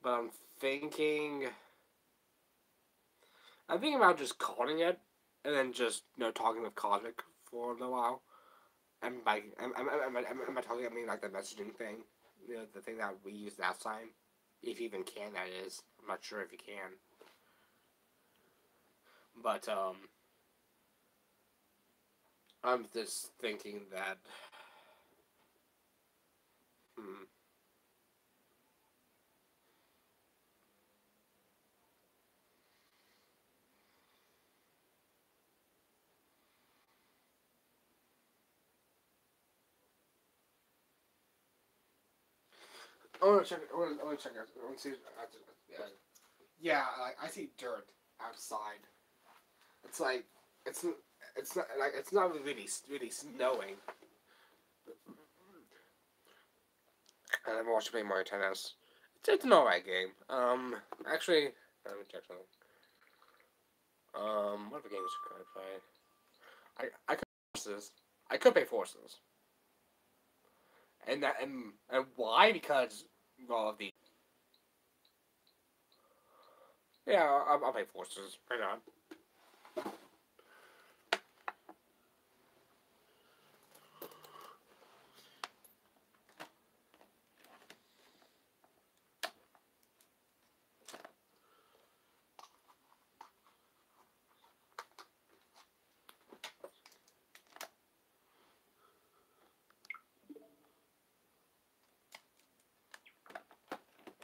S1: But I'm thinking. I'm thinking about just calling it and then just you know talking with Cosmic for a while. And by am am am am I talking? I mean like the messaging thing, you know, the thing that we used last time. If you even can, that is. I'm not sure if you can. But um, I'm just thinking that. Hmm. I want to check. I want to, I want to check. I want to see. Yeah, yeah. Like I see dirt outside. It's like it's it's not like it's not really really snowing. And I've watched play Mario Tennis. It's, it's an alright game. Um, actually, let me check something. Um, what other games could I play? I I could forces. I could play forces. And that and and why? Because well, of the yeah, I'll, I'll play forces. Right on.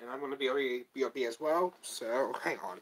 S1: And I'm going to be as well, so [LAUGHS] hang on.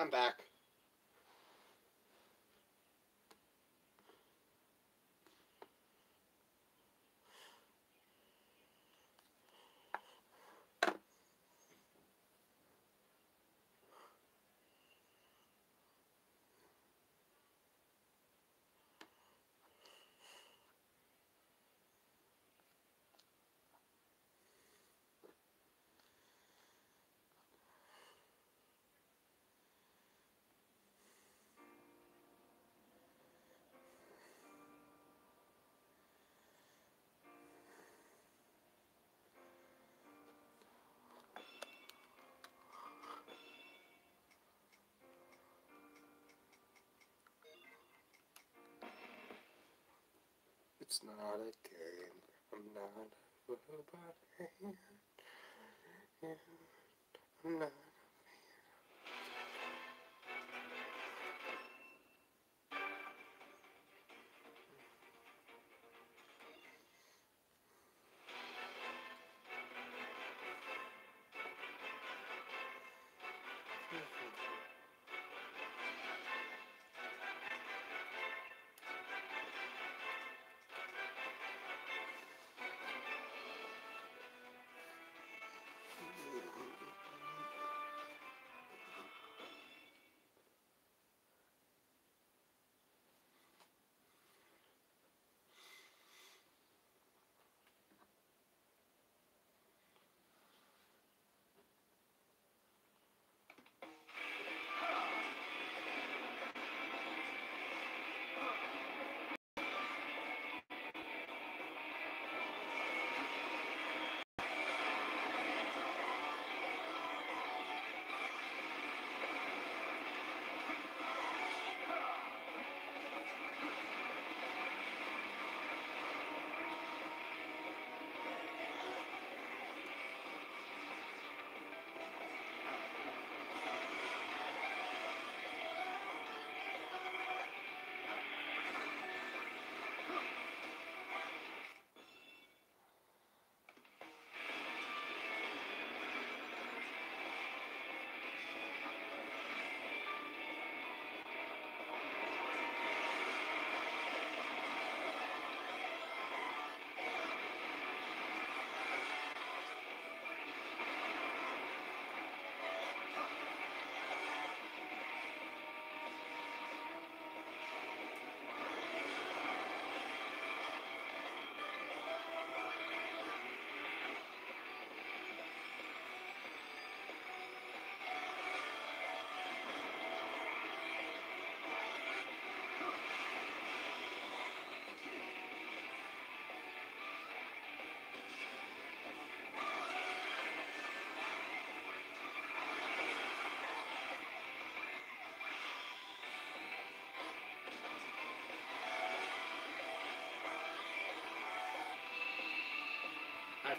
S1: I'm back. It's not a game. I'm not a robot. [LAUGHS] I'm not.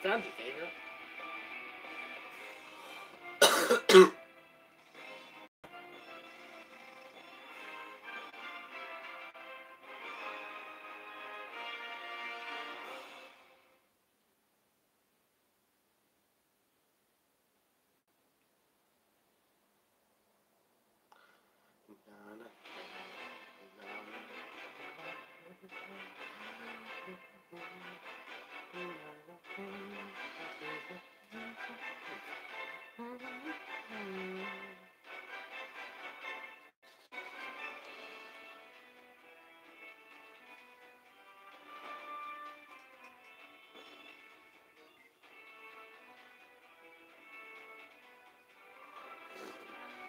S1: I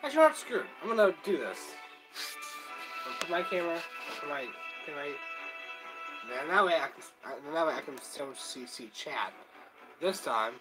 S1: found you, Gabriel. Actually, not screwed. I'm gonna do this. I'll put my camera, put my, put my, then that way I can, uh, I- then that way I can still see, see chat. This time,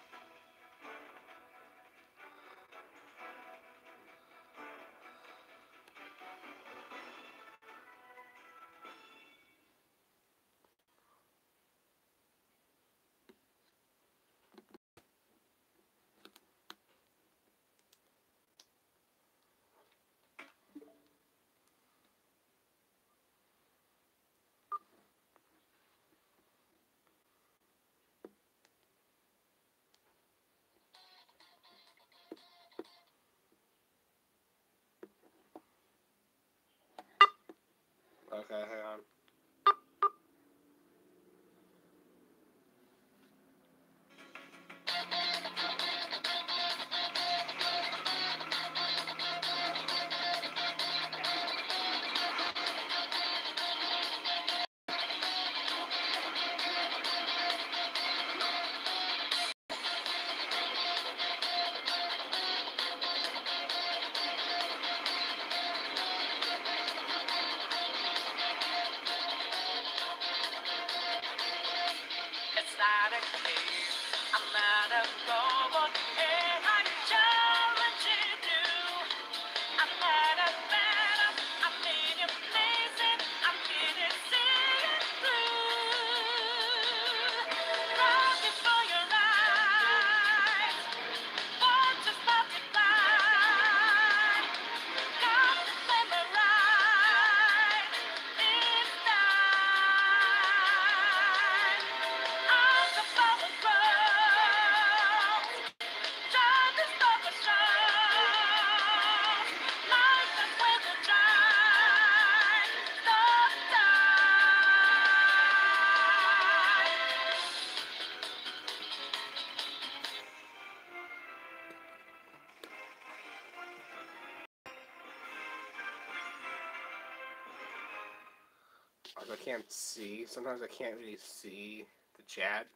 S9: I
S8: can't see. Sometimes I can't really see the chat.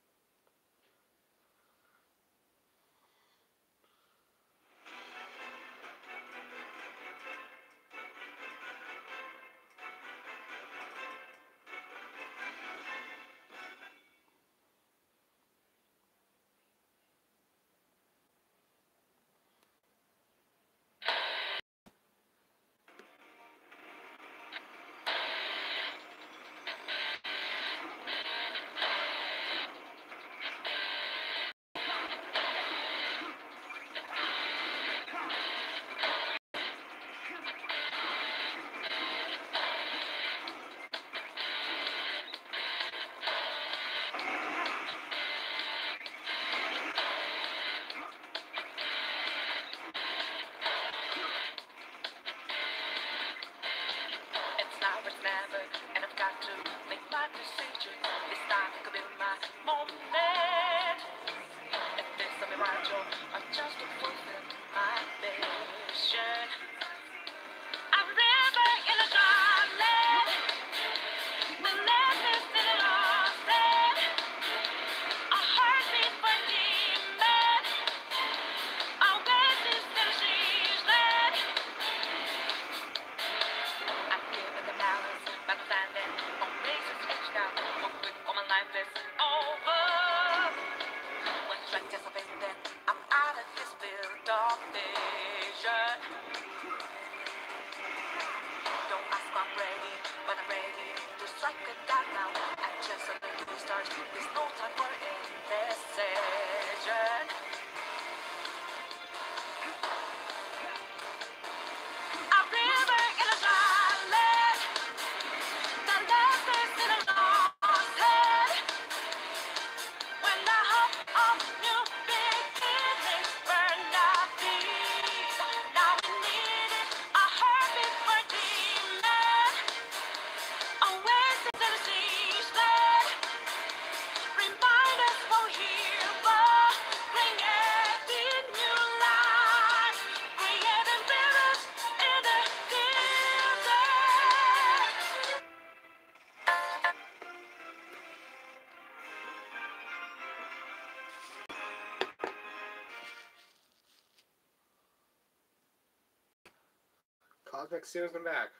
S9: I'll next see you in
S8: back.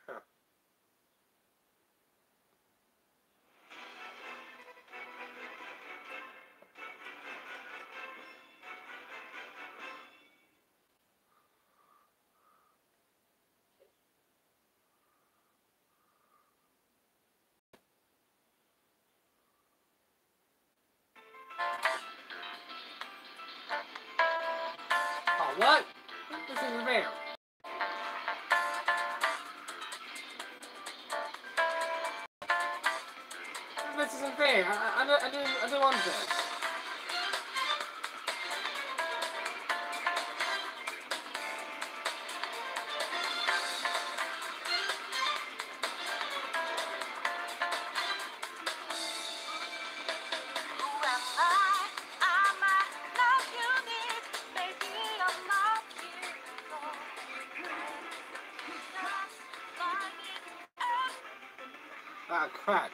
S8: not crack.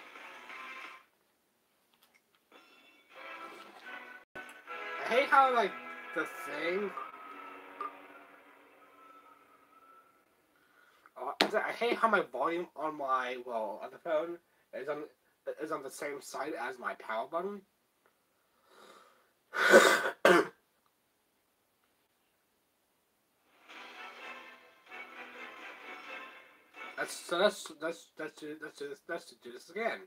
S8: I hate how, like, the thing... Oh, I hate how my volume on my, well, on the phone is on, is on the same side as my power button. that's so that's that's that's that's that's to do this again.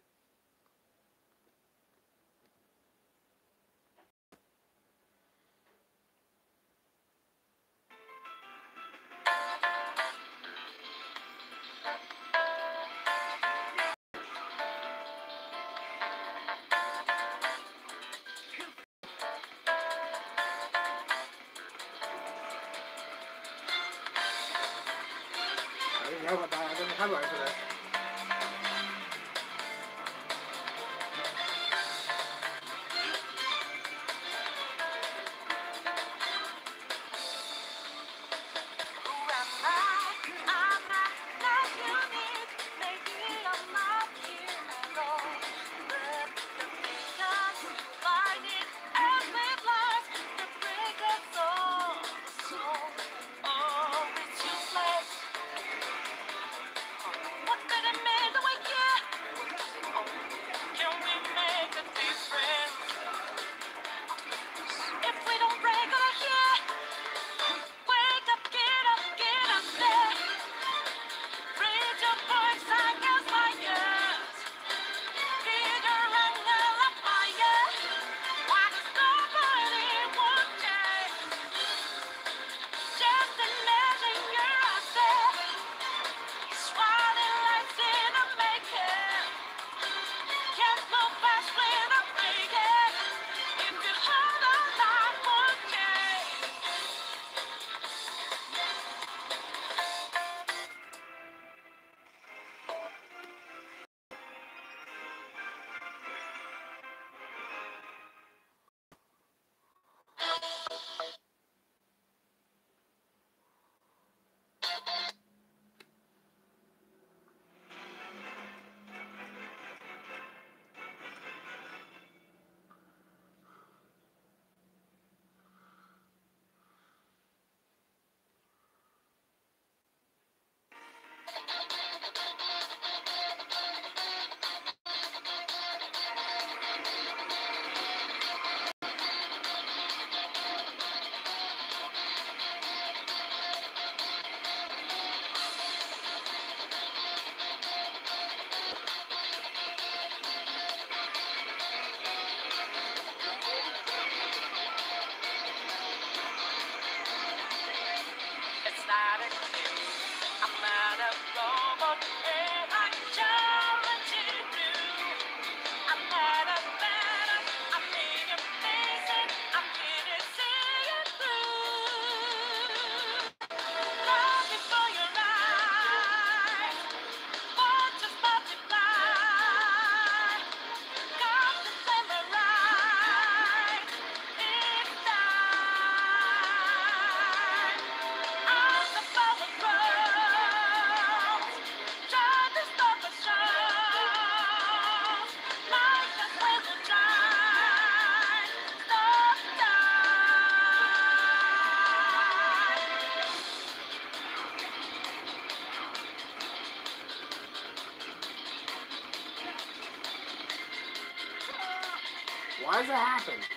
S9: How does
S8: it happen?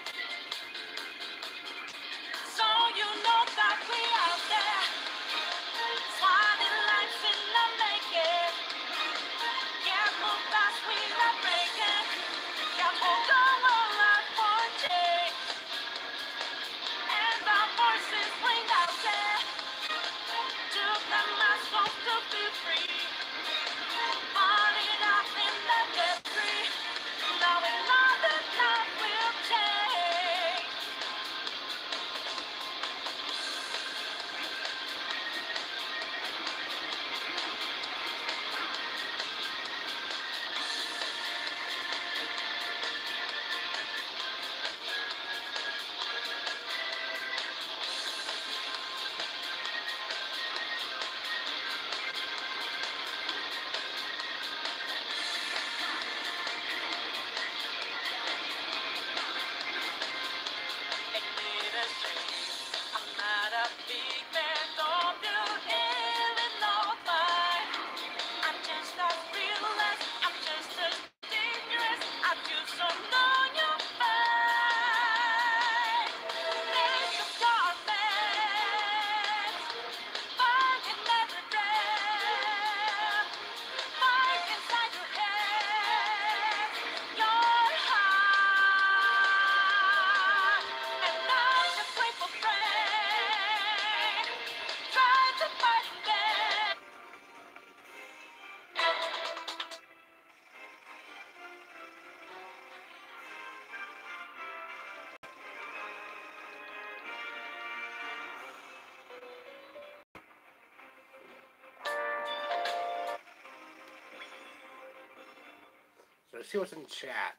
S1: Let's see what's in chat.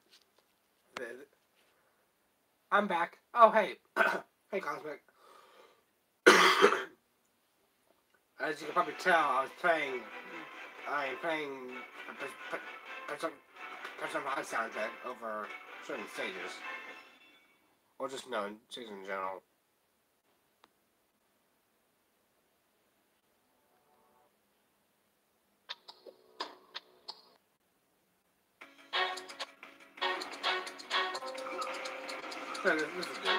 S1: I'm back. Oh, hey. [COUGHS] hey, Cosmic. [COUGHS] As you can probably tell, I was playing. I'm playing Persona Persona 5 soundtrack over certain stages. Or just no, stages in general. This, this good.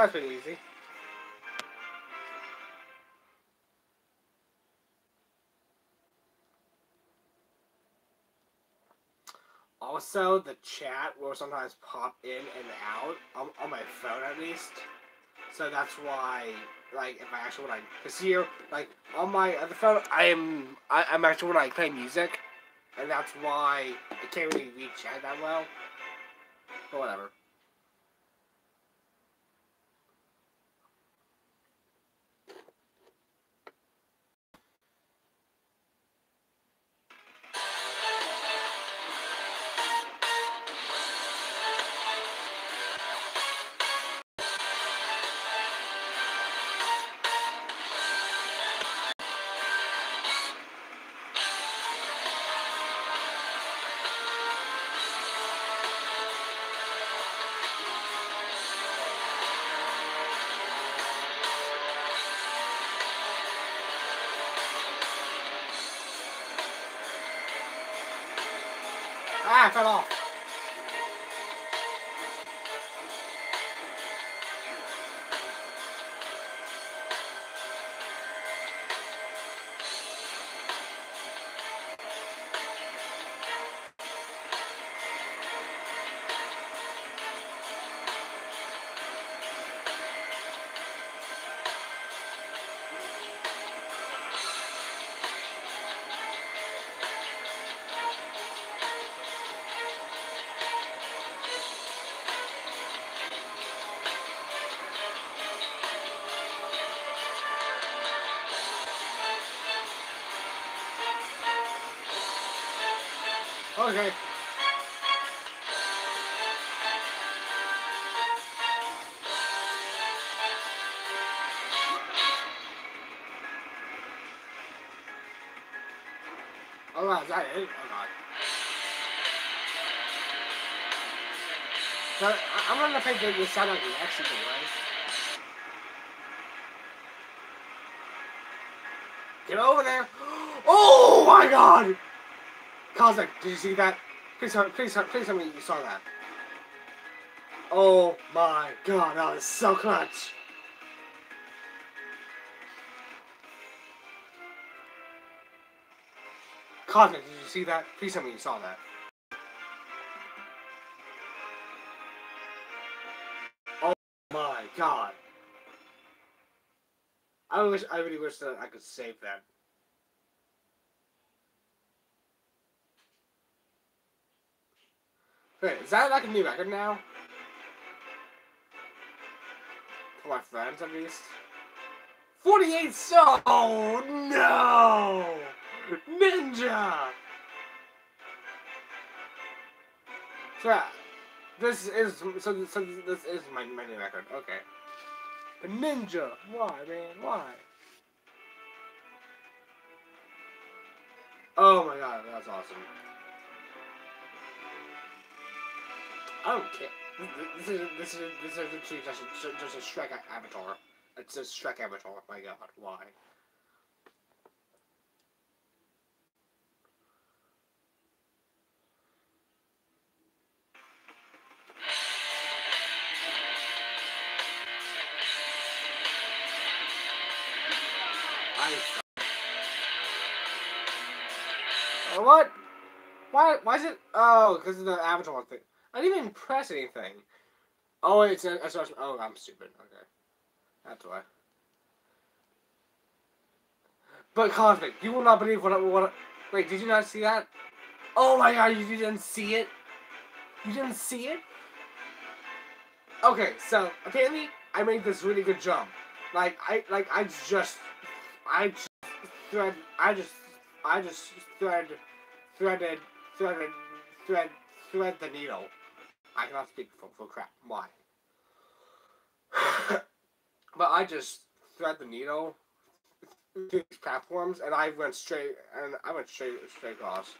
S1: That was pretty easy. Also, the chat will sometimes pop in and out on, on my phone at least. So that's why, like, if I actually when I, cause here, like, on my other phone, I am, I, I'm actually when I play music, and that's why I can't really read chat that well. But whatever. Okay. Oh, is that? Oh, God. So, I- I'm gonna play the, the sound like the action right? Get over there! [GASPS] Oh my god! Cosmic, did you see that? Please, tell- please, tell- please tell me you saw that. Oh my god, that was so clutch. Cosmic, did you see that? Please tell me you saw that. Oh my god. I wish I really wish that I could save that. Wait, is that like a new record now? For my friends, at least. 48 so Oh no! Ninja! So, yeah, this is so, so this is my, my new record. Okay. But Ninja, why, man? Why? Oh my god, that's awesome. I don't care. This is this is this is literally just a, just a Shrek avatar. It's a Shrek avatar. My God, why? Uh, what? Why? Why is it? Oh, because of the avatar thing. I didn't even press anything. Oh, it's a, a, oh, I'm stupid. Okay, that's why. But Cosmic, you will not believe what I, what. I- Wait, did you not see that? Oh my God, you didn't see it? You didn't see it? Okay, so apparently I made this really good jump. Like I like I just I just thread I just I just thread threaded threaded thread thread the needle. I cannot speak for, for crap. Why? [SIGHS] but I just thread the needle through these platforms and I went straight and I went straight straight across.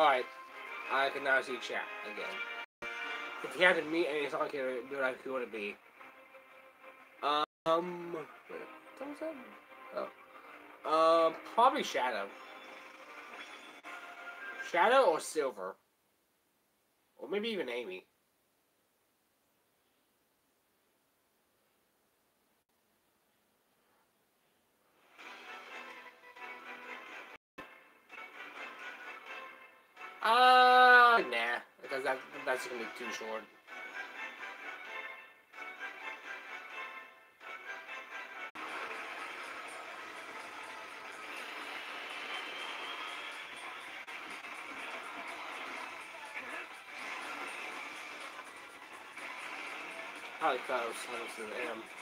S1: Alright, I can now see chat again. If you had to meet any song like who would it be? Um, what was that? Oh, um, probably Shadow. Shadow or Silver, or maybe even Amy. That's gonna be too short. Probably. I don't see the M.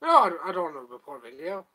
S1: No, I, don't know the poor video.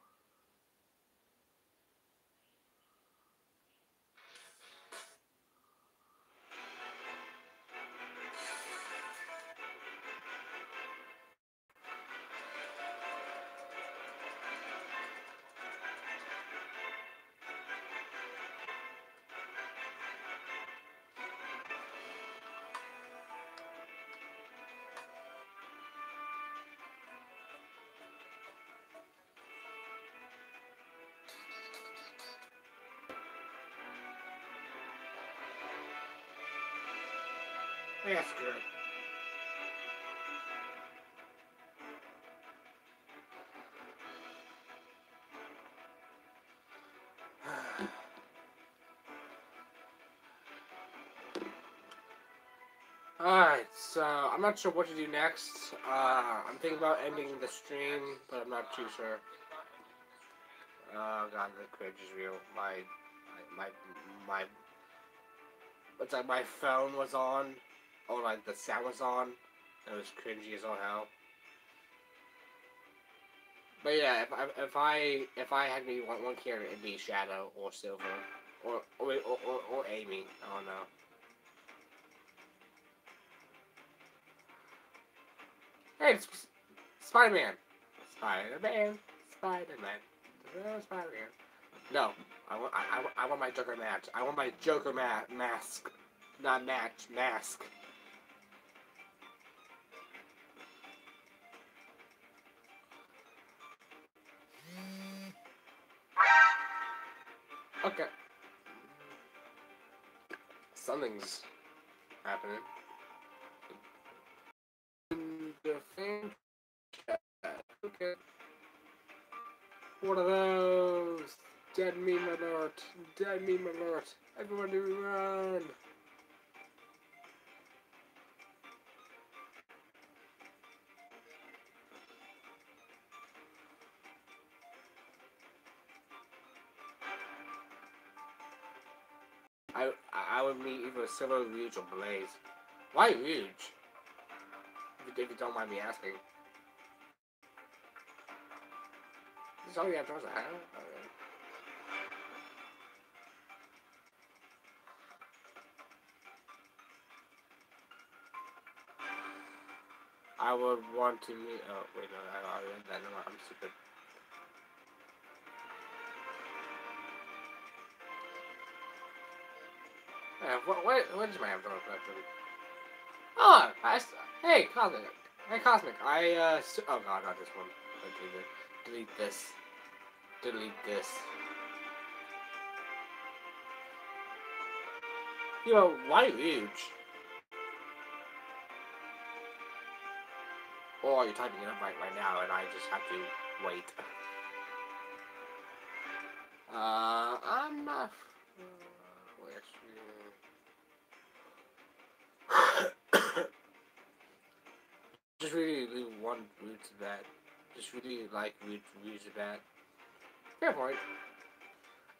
S1: Good. [SIGHS] Alright, so I'm not sure what to do next. Uh, I'm thinking about ending the stream, but I'm not too sure. Oh god, the cringe is real. My, my, my, it's like my phone was on, or like the sound was on. It was cringy as all hell. But yeah, if I if I if I had me one one character, it'd be Shadow or Silver or or or, or, or Amy. I don't know. Hey, it's Spider Man. Spider Man. Spider Man. Spider Man. No, I want I, I, want- I want my Joker match. I want my Joker ma- mask, not match mask. Okay. Something's happening. The fan chat. Okay. What are those? Dead meme alert. Dead meme alert. Everybody run. Would meet either Silver Rouge or Blaze. Why Rouge? If you, don't mind me asking. This is all you have to answer, huh? Okay. I would want to meet. Oh wait, no, I already read that. No, I'm stupid. What, what, what is my collection? Oh, I, hey, Cosmic. Hey, Cosmic. I, uh, oh god, not this one. Delete this. Delete this. Yo, why huge? Or you're typing it up right, right now and I just have to wait. Uh, I'm not. Where's Just really, really want root to that. Just really like root root to that. Fair point.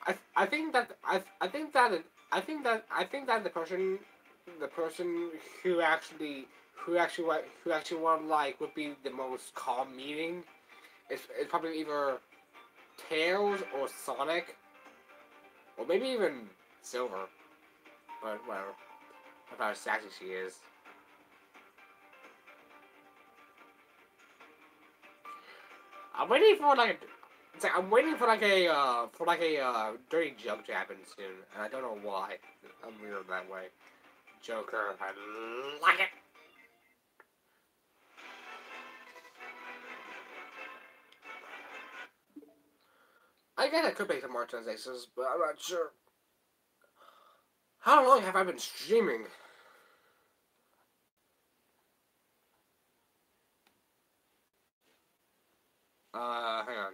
S1: I I think that I I think that I think that I think that the person the person who actually who actually who actually want like would be the most calm meeting It's, is probably either Tails or Sonic or maybe even Silver. But whatever. That's how sassy she is. I'm waiting for like, it's like I'm waiting for like a uh, for like a uh, dirty joke to happen soon, and I don't know why. I'm weird that way. Joker, I like it. I guess I could make some more translations, but I'm not sure. How long have I been streaming? Uh, hang on.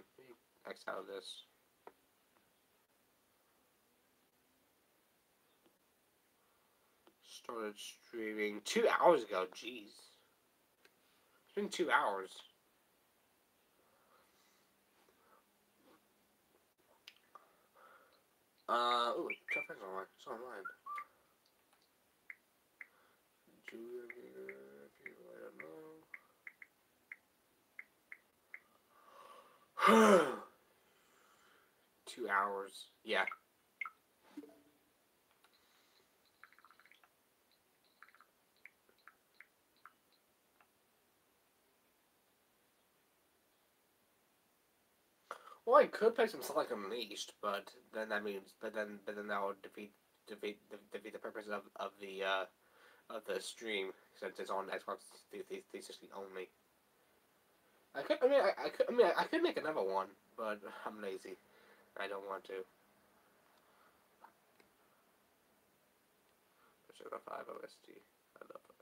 S1: X out of this. Started streaming two hours ago. Jeez. It's been two hours. Uh, ooh, Friends Online. It's online. Julia, people I don't know. [SIGHS] Two hours. Yeah. Well, I could play some Sonic Unleashed, but then that means, but then, but then that would defeat, defeat, defeat the purpose of, of the, uh, of the stream since it's on Xbox 360 only. I could, I mean, I, I could, I mean, I could make another one, but [LAUGHS] I'm lazy. I don't want to. Persona 5 OST. I love it.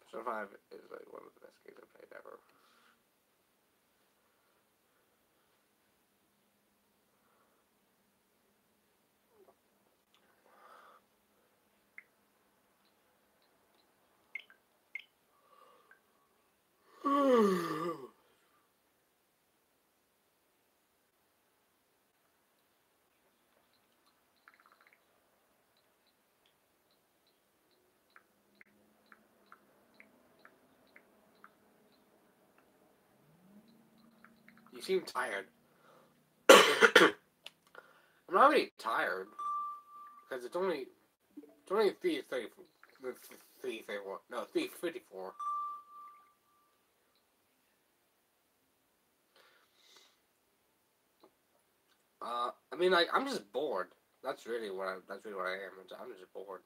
S1: Persona 5 is like one of the best games I've played ever. Seem tired. [COUGHS] I'm not really tired because it's only it's only three thirty three thirty four. No, three fifty four. Uh, I mean, like I'm just bored. That's really what I. That's really what I am. I'm just bored.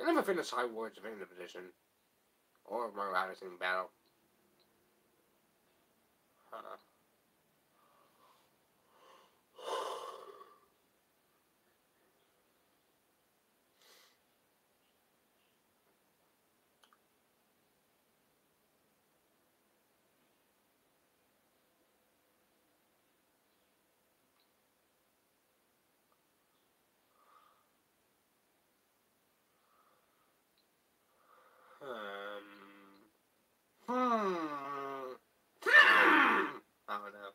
S1: I never finished Hyrule Warriors Definitive Edition. Or Mario Odyssey Battle. Uh-uh. Um. Hmm. Hmm. I don't know.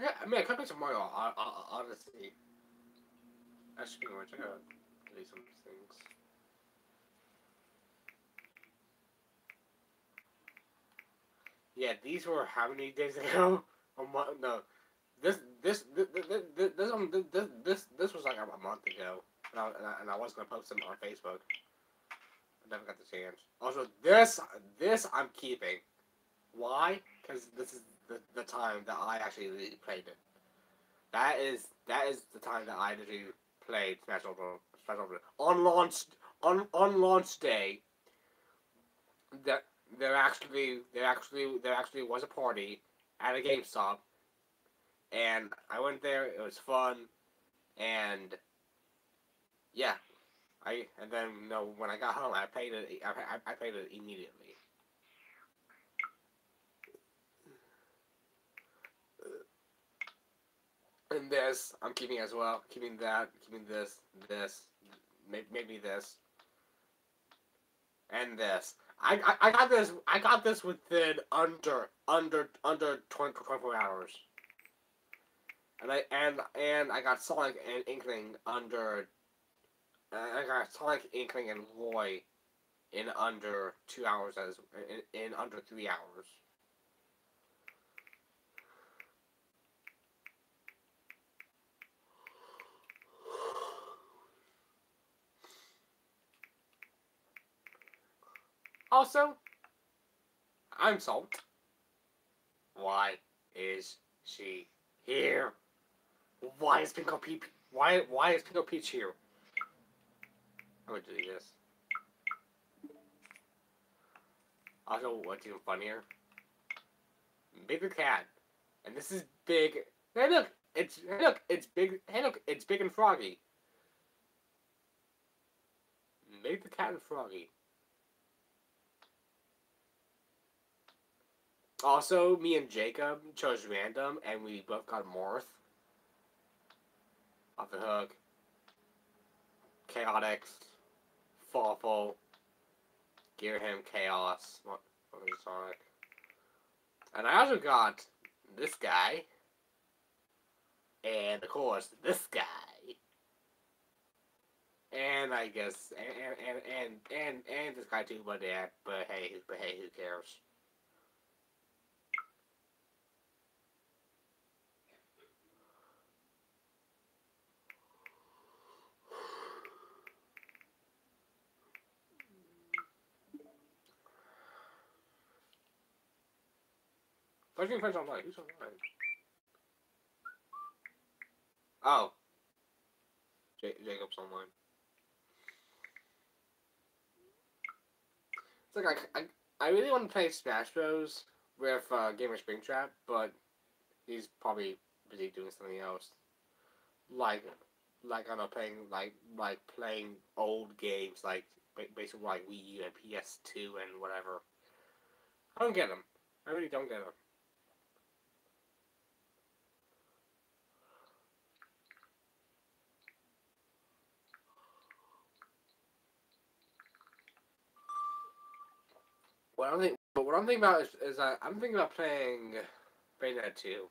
S1: Yeah, I mean, I could play some Mario Odyssey. That's pretty much. I gotta do some things. Yeah, these were how many days ago? [LAUGHS] A month? No, this this this this this this, um, this, this, this was like a, a month ago, and I, and I and I was gonna post them on Facebook. I never got the chance. Also, this this I'm keeping. Why? Because this is the, the time that I actually played it. That is that is the time that I actually played Smash Ultimate. Smash Ultimate on launch on on launch day. That there actually there actually there actually was a party at a GameStop, and I went there. It was fun, and yeah, I and then you know when I got home, I played it. I, I, I played it immediately. And this I'm keeping as well. Keeping that. Keeping this. This. Maybe this. And this. I, I, I got this I got this within under under under 20, 24 hours. And I and and I got Sonic and Inkling under I got Sonic Inkling and Roy in under two hours as in, in under three hours. Also, I'm Salt. Why is she here? Why is Pinko Peach? Why why is Pinko Peach here? I'm gonna do this. Also, what's even funnier? Bigger cat, and this is big. Hey look, it's hey look, it's big. Hey look, it's big and froggy. Make the cat and froggy. Also, me and Jacob chose random, and we both got Morph. Off the hook. Chaotix. Fawful. Gear him Chaos. Sonic. And I also got this guy. And of course, this guy. And I guess and and and and, and this guy too, but yeah, but hey, but hey, who cares? Fucking friends online. Who's online? Oh. J- Jacob's online. It's like I, I, I really want to play Smash Bros. with uh, Gamer Springtrap, but he's probably busy doing something else. Like, like I don't know, playing like like playing old games, like basically like Wii U and PS2 and whatever. I don't get them. I really don't get them. What I'm think, but what I'm thinking about is, is that I'm thinking about playing Bayonetta 2.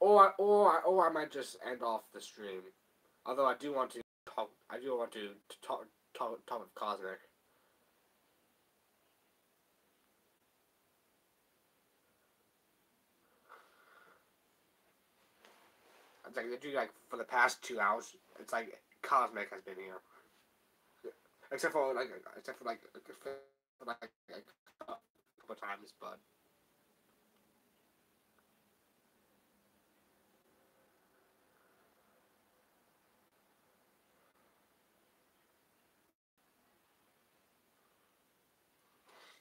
S1: Or or or I might just end off the stream. Although I do want to talk, I do want to talk talk talk with Cosmic. It's like literally like for the past two hours, it's like Cosmic has been here. Except for like except for like for like a couple times, but.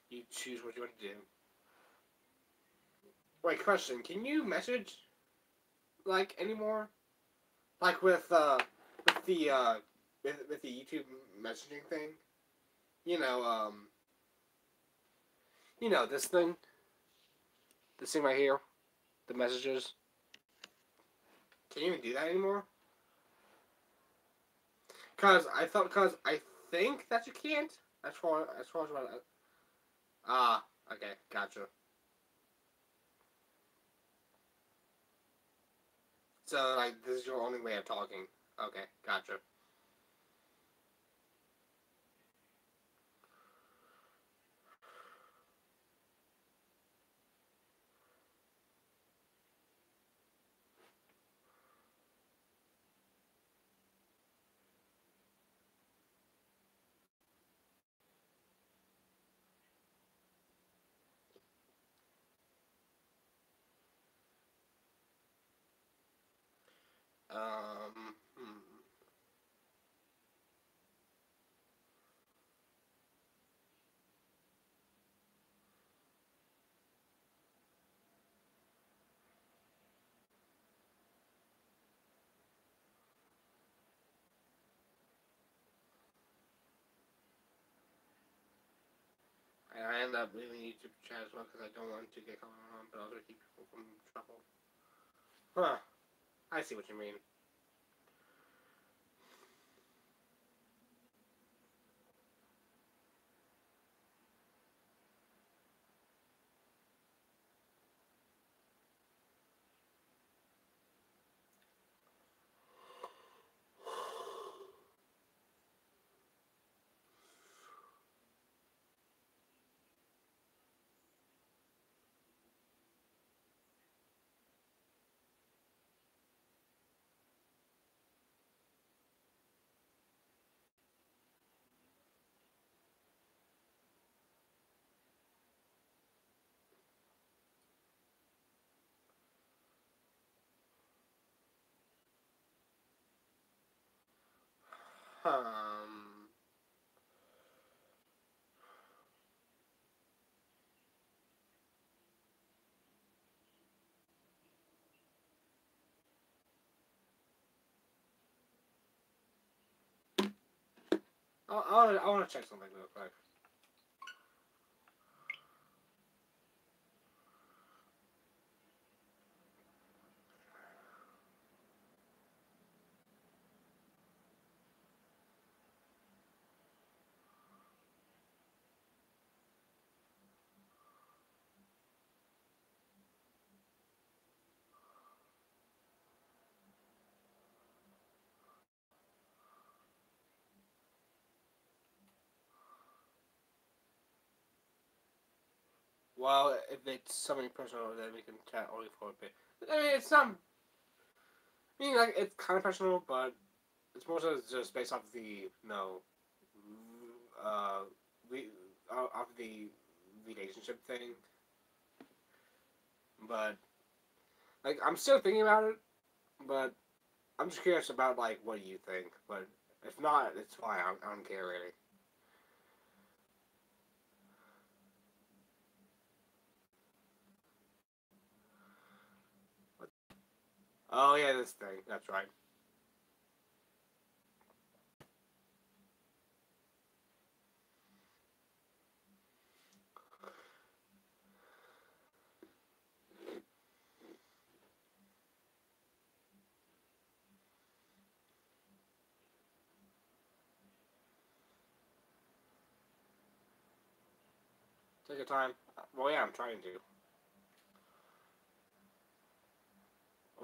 S1: You choose what you want to do. Wait, question. Can you message, like, anymore? Like with, uh, with the, uh, with, with the YouTube messaging thing? You know, um, you know, this thing? This thing right here? The messages? Can you even do that anymore? Cause I thought, cause I think that you can't. As far as far as what. Ah, okay, gotcha. So like, this is your only way of talking. Okay, gotcha. Um. Hmm. I end up leaving YouTube chat as well because I don't want to get caught on, but also keep people from trouble. Huh. I see what you mean. Um. I, I, I want to check something real quick. Well, if it's something personal, then we can chat only for a bit. I mean, it's not. I mean, like it's kind of personal, but it's more so just based off the you no, uh, we off the relationship thing. But like, I'm still thinking about it, but I'm just curious about like what do you think. But if not, it's fine. I I don't care really. Oh yeah, this thing. That's right. Take your time. Well, yeah, I'm trying to.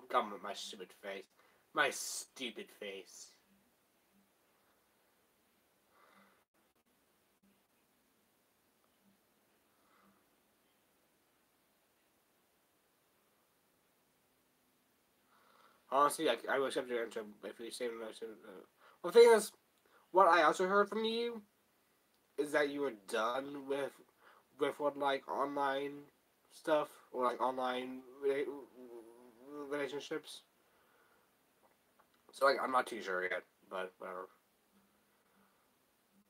S1: Coming with my stupid face. My stupid face. Honestly, I, I I could answer if you say no to. Uh, well, the thing is, what I also heard from you is that you were done with with what like online stuff or like online relationships. So like I'm not too sure yet, but whatever.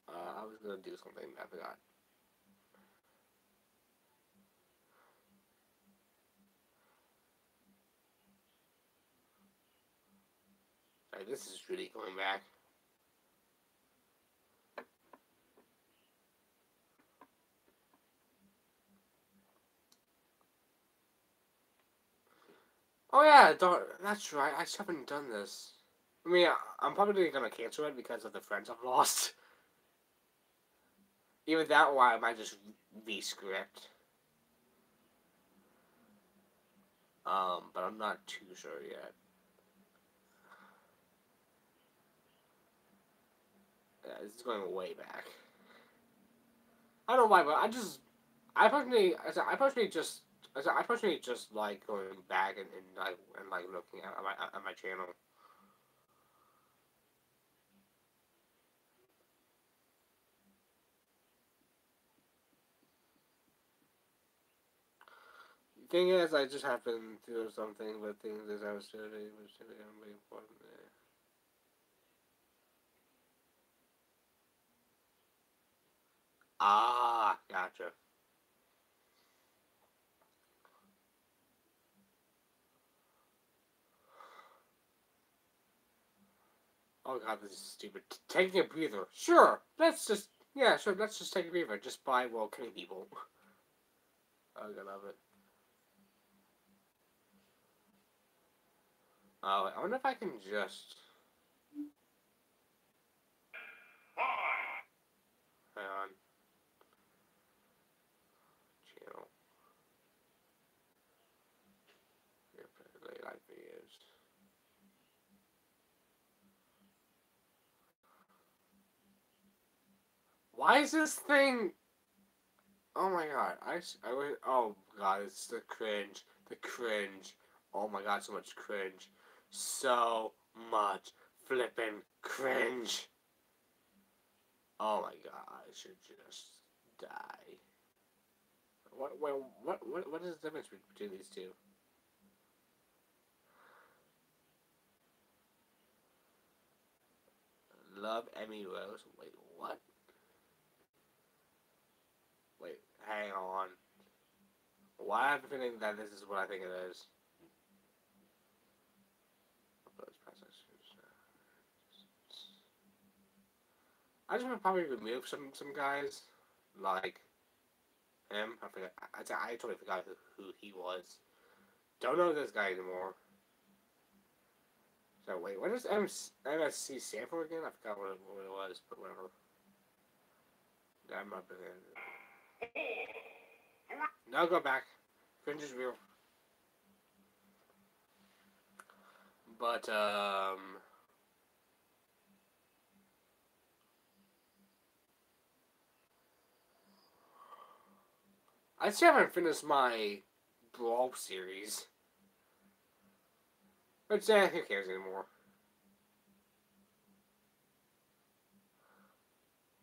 S1: Uh, I was gonna do something I forgot. Like, this is really going back. Oh yeah, that's right. I haven't done this. I mean, I'm probably gonna cancel it because of the friends I've [LAUGHS] lost. Either that or I might just re-script. Um, but I'm not too sure yet. Yeah, this is going way back. I don't know why, but I just, I personally, I personally just, I personally just like going back and, and like and like looking at my at my channel. Thing is, I just happened to do something, but things as I was doing was really important. Yeah. Ah, gotcha. Oh god, this is stupid. T- Taking a breather. Sure, let's just yeah, sure. Let's just take a breather. Just by well killing people. [LAUGHS] Oh, I love it. Oh, I wonder if I can just. Hang on. Channel. Here, play live videos. Why is this thing? Oh my god! I I wish. Oh god! It's the cringe. The cringe. Oh my god! So much cringe. So much flippin' cringe. Oh my god! I should just die. What? Well, what? What? What is the difference between these two? Love Emmy Rose. Wait, what? Wait, hang on. Why I have a feeling that this is what I think it is. I just want to probably remove some some guys like him. I forgot. I, I, totally forgot who, who he was. Don't know this guy anymore. So wait, what does MSC stand for again? I forgot what it, what it was, but whatever. That might be it. Now go back. Cringe is real. But um I still haven't finished my Brawl series. But uh, who cares anymore?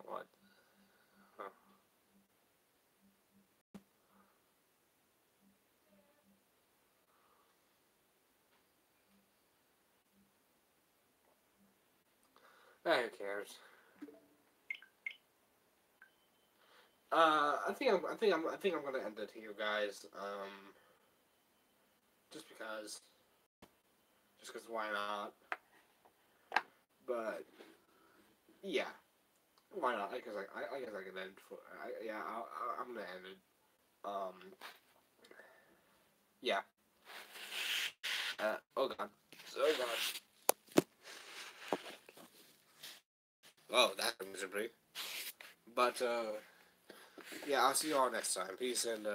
S1: What? Huh. Eh, who cares? Uh, I think I'm. I think I'm. I think I'm gonna end it here, guys. Um, just because. Just because why not? But yeah, why not? I guess I. I, guess I can end. For, I, yeah, I, I'm gonna end it. Um. Yeah. Uh, oh god. Oh god. Oh, that miserably. But uh. Yeah, I'll see you all next time. Peace and uh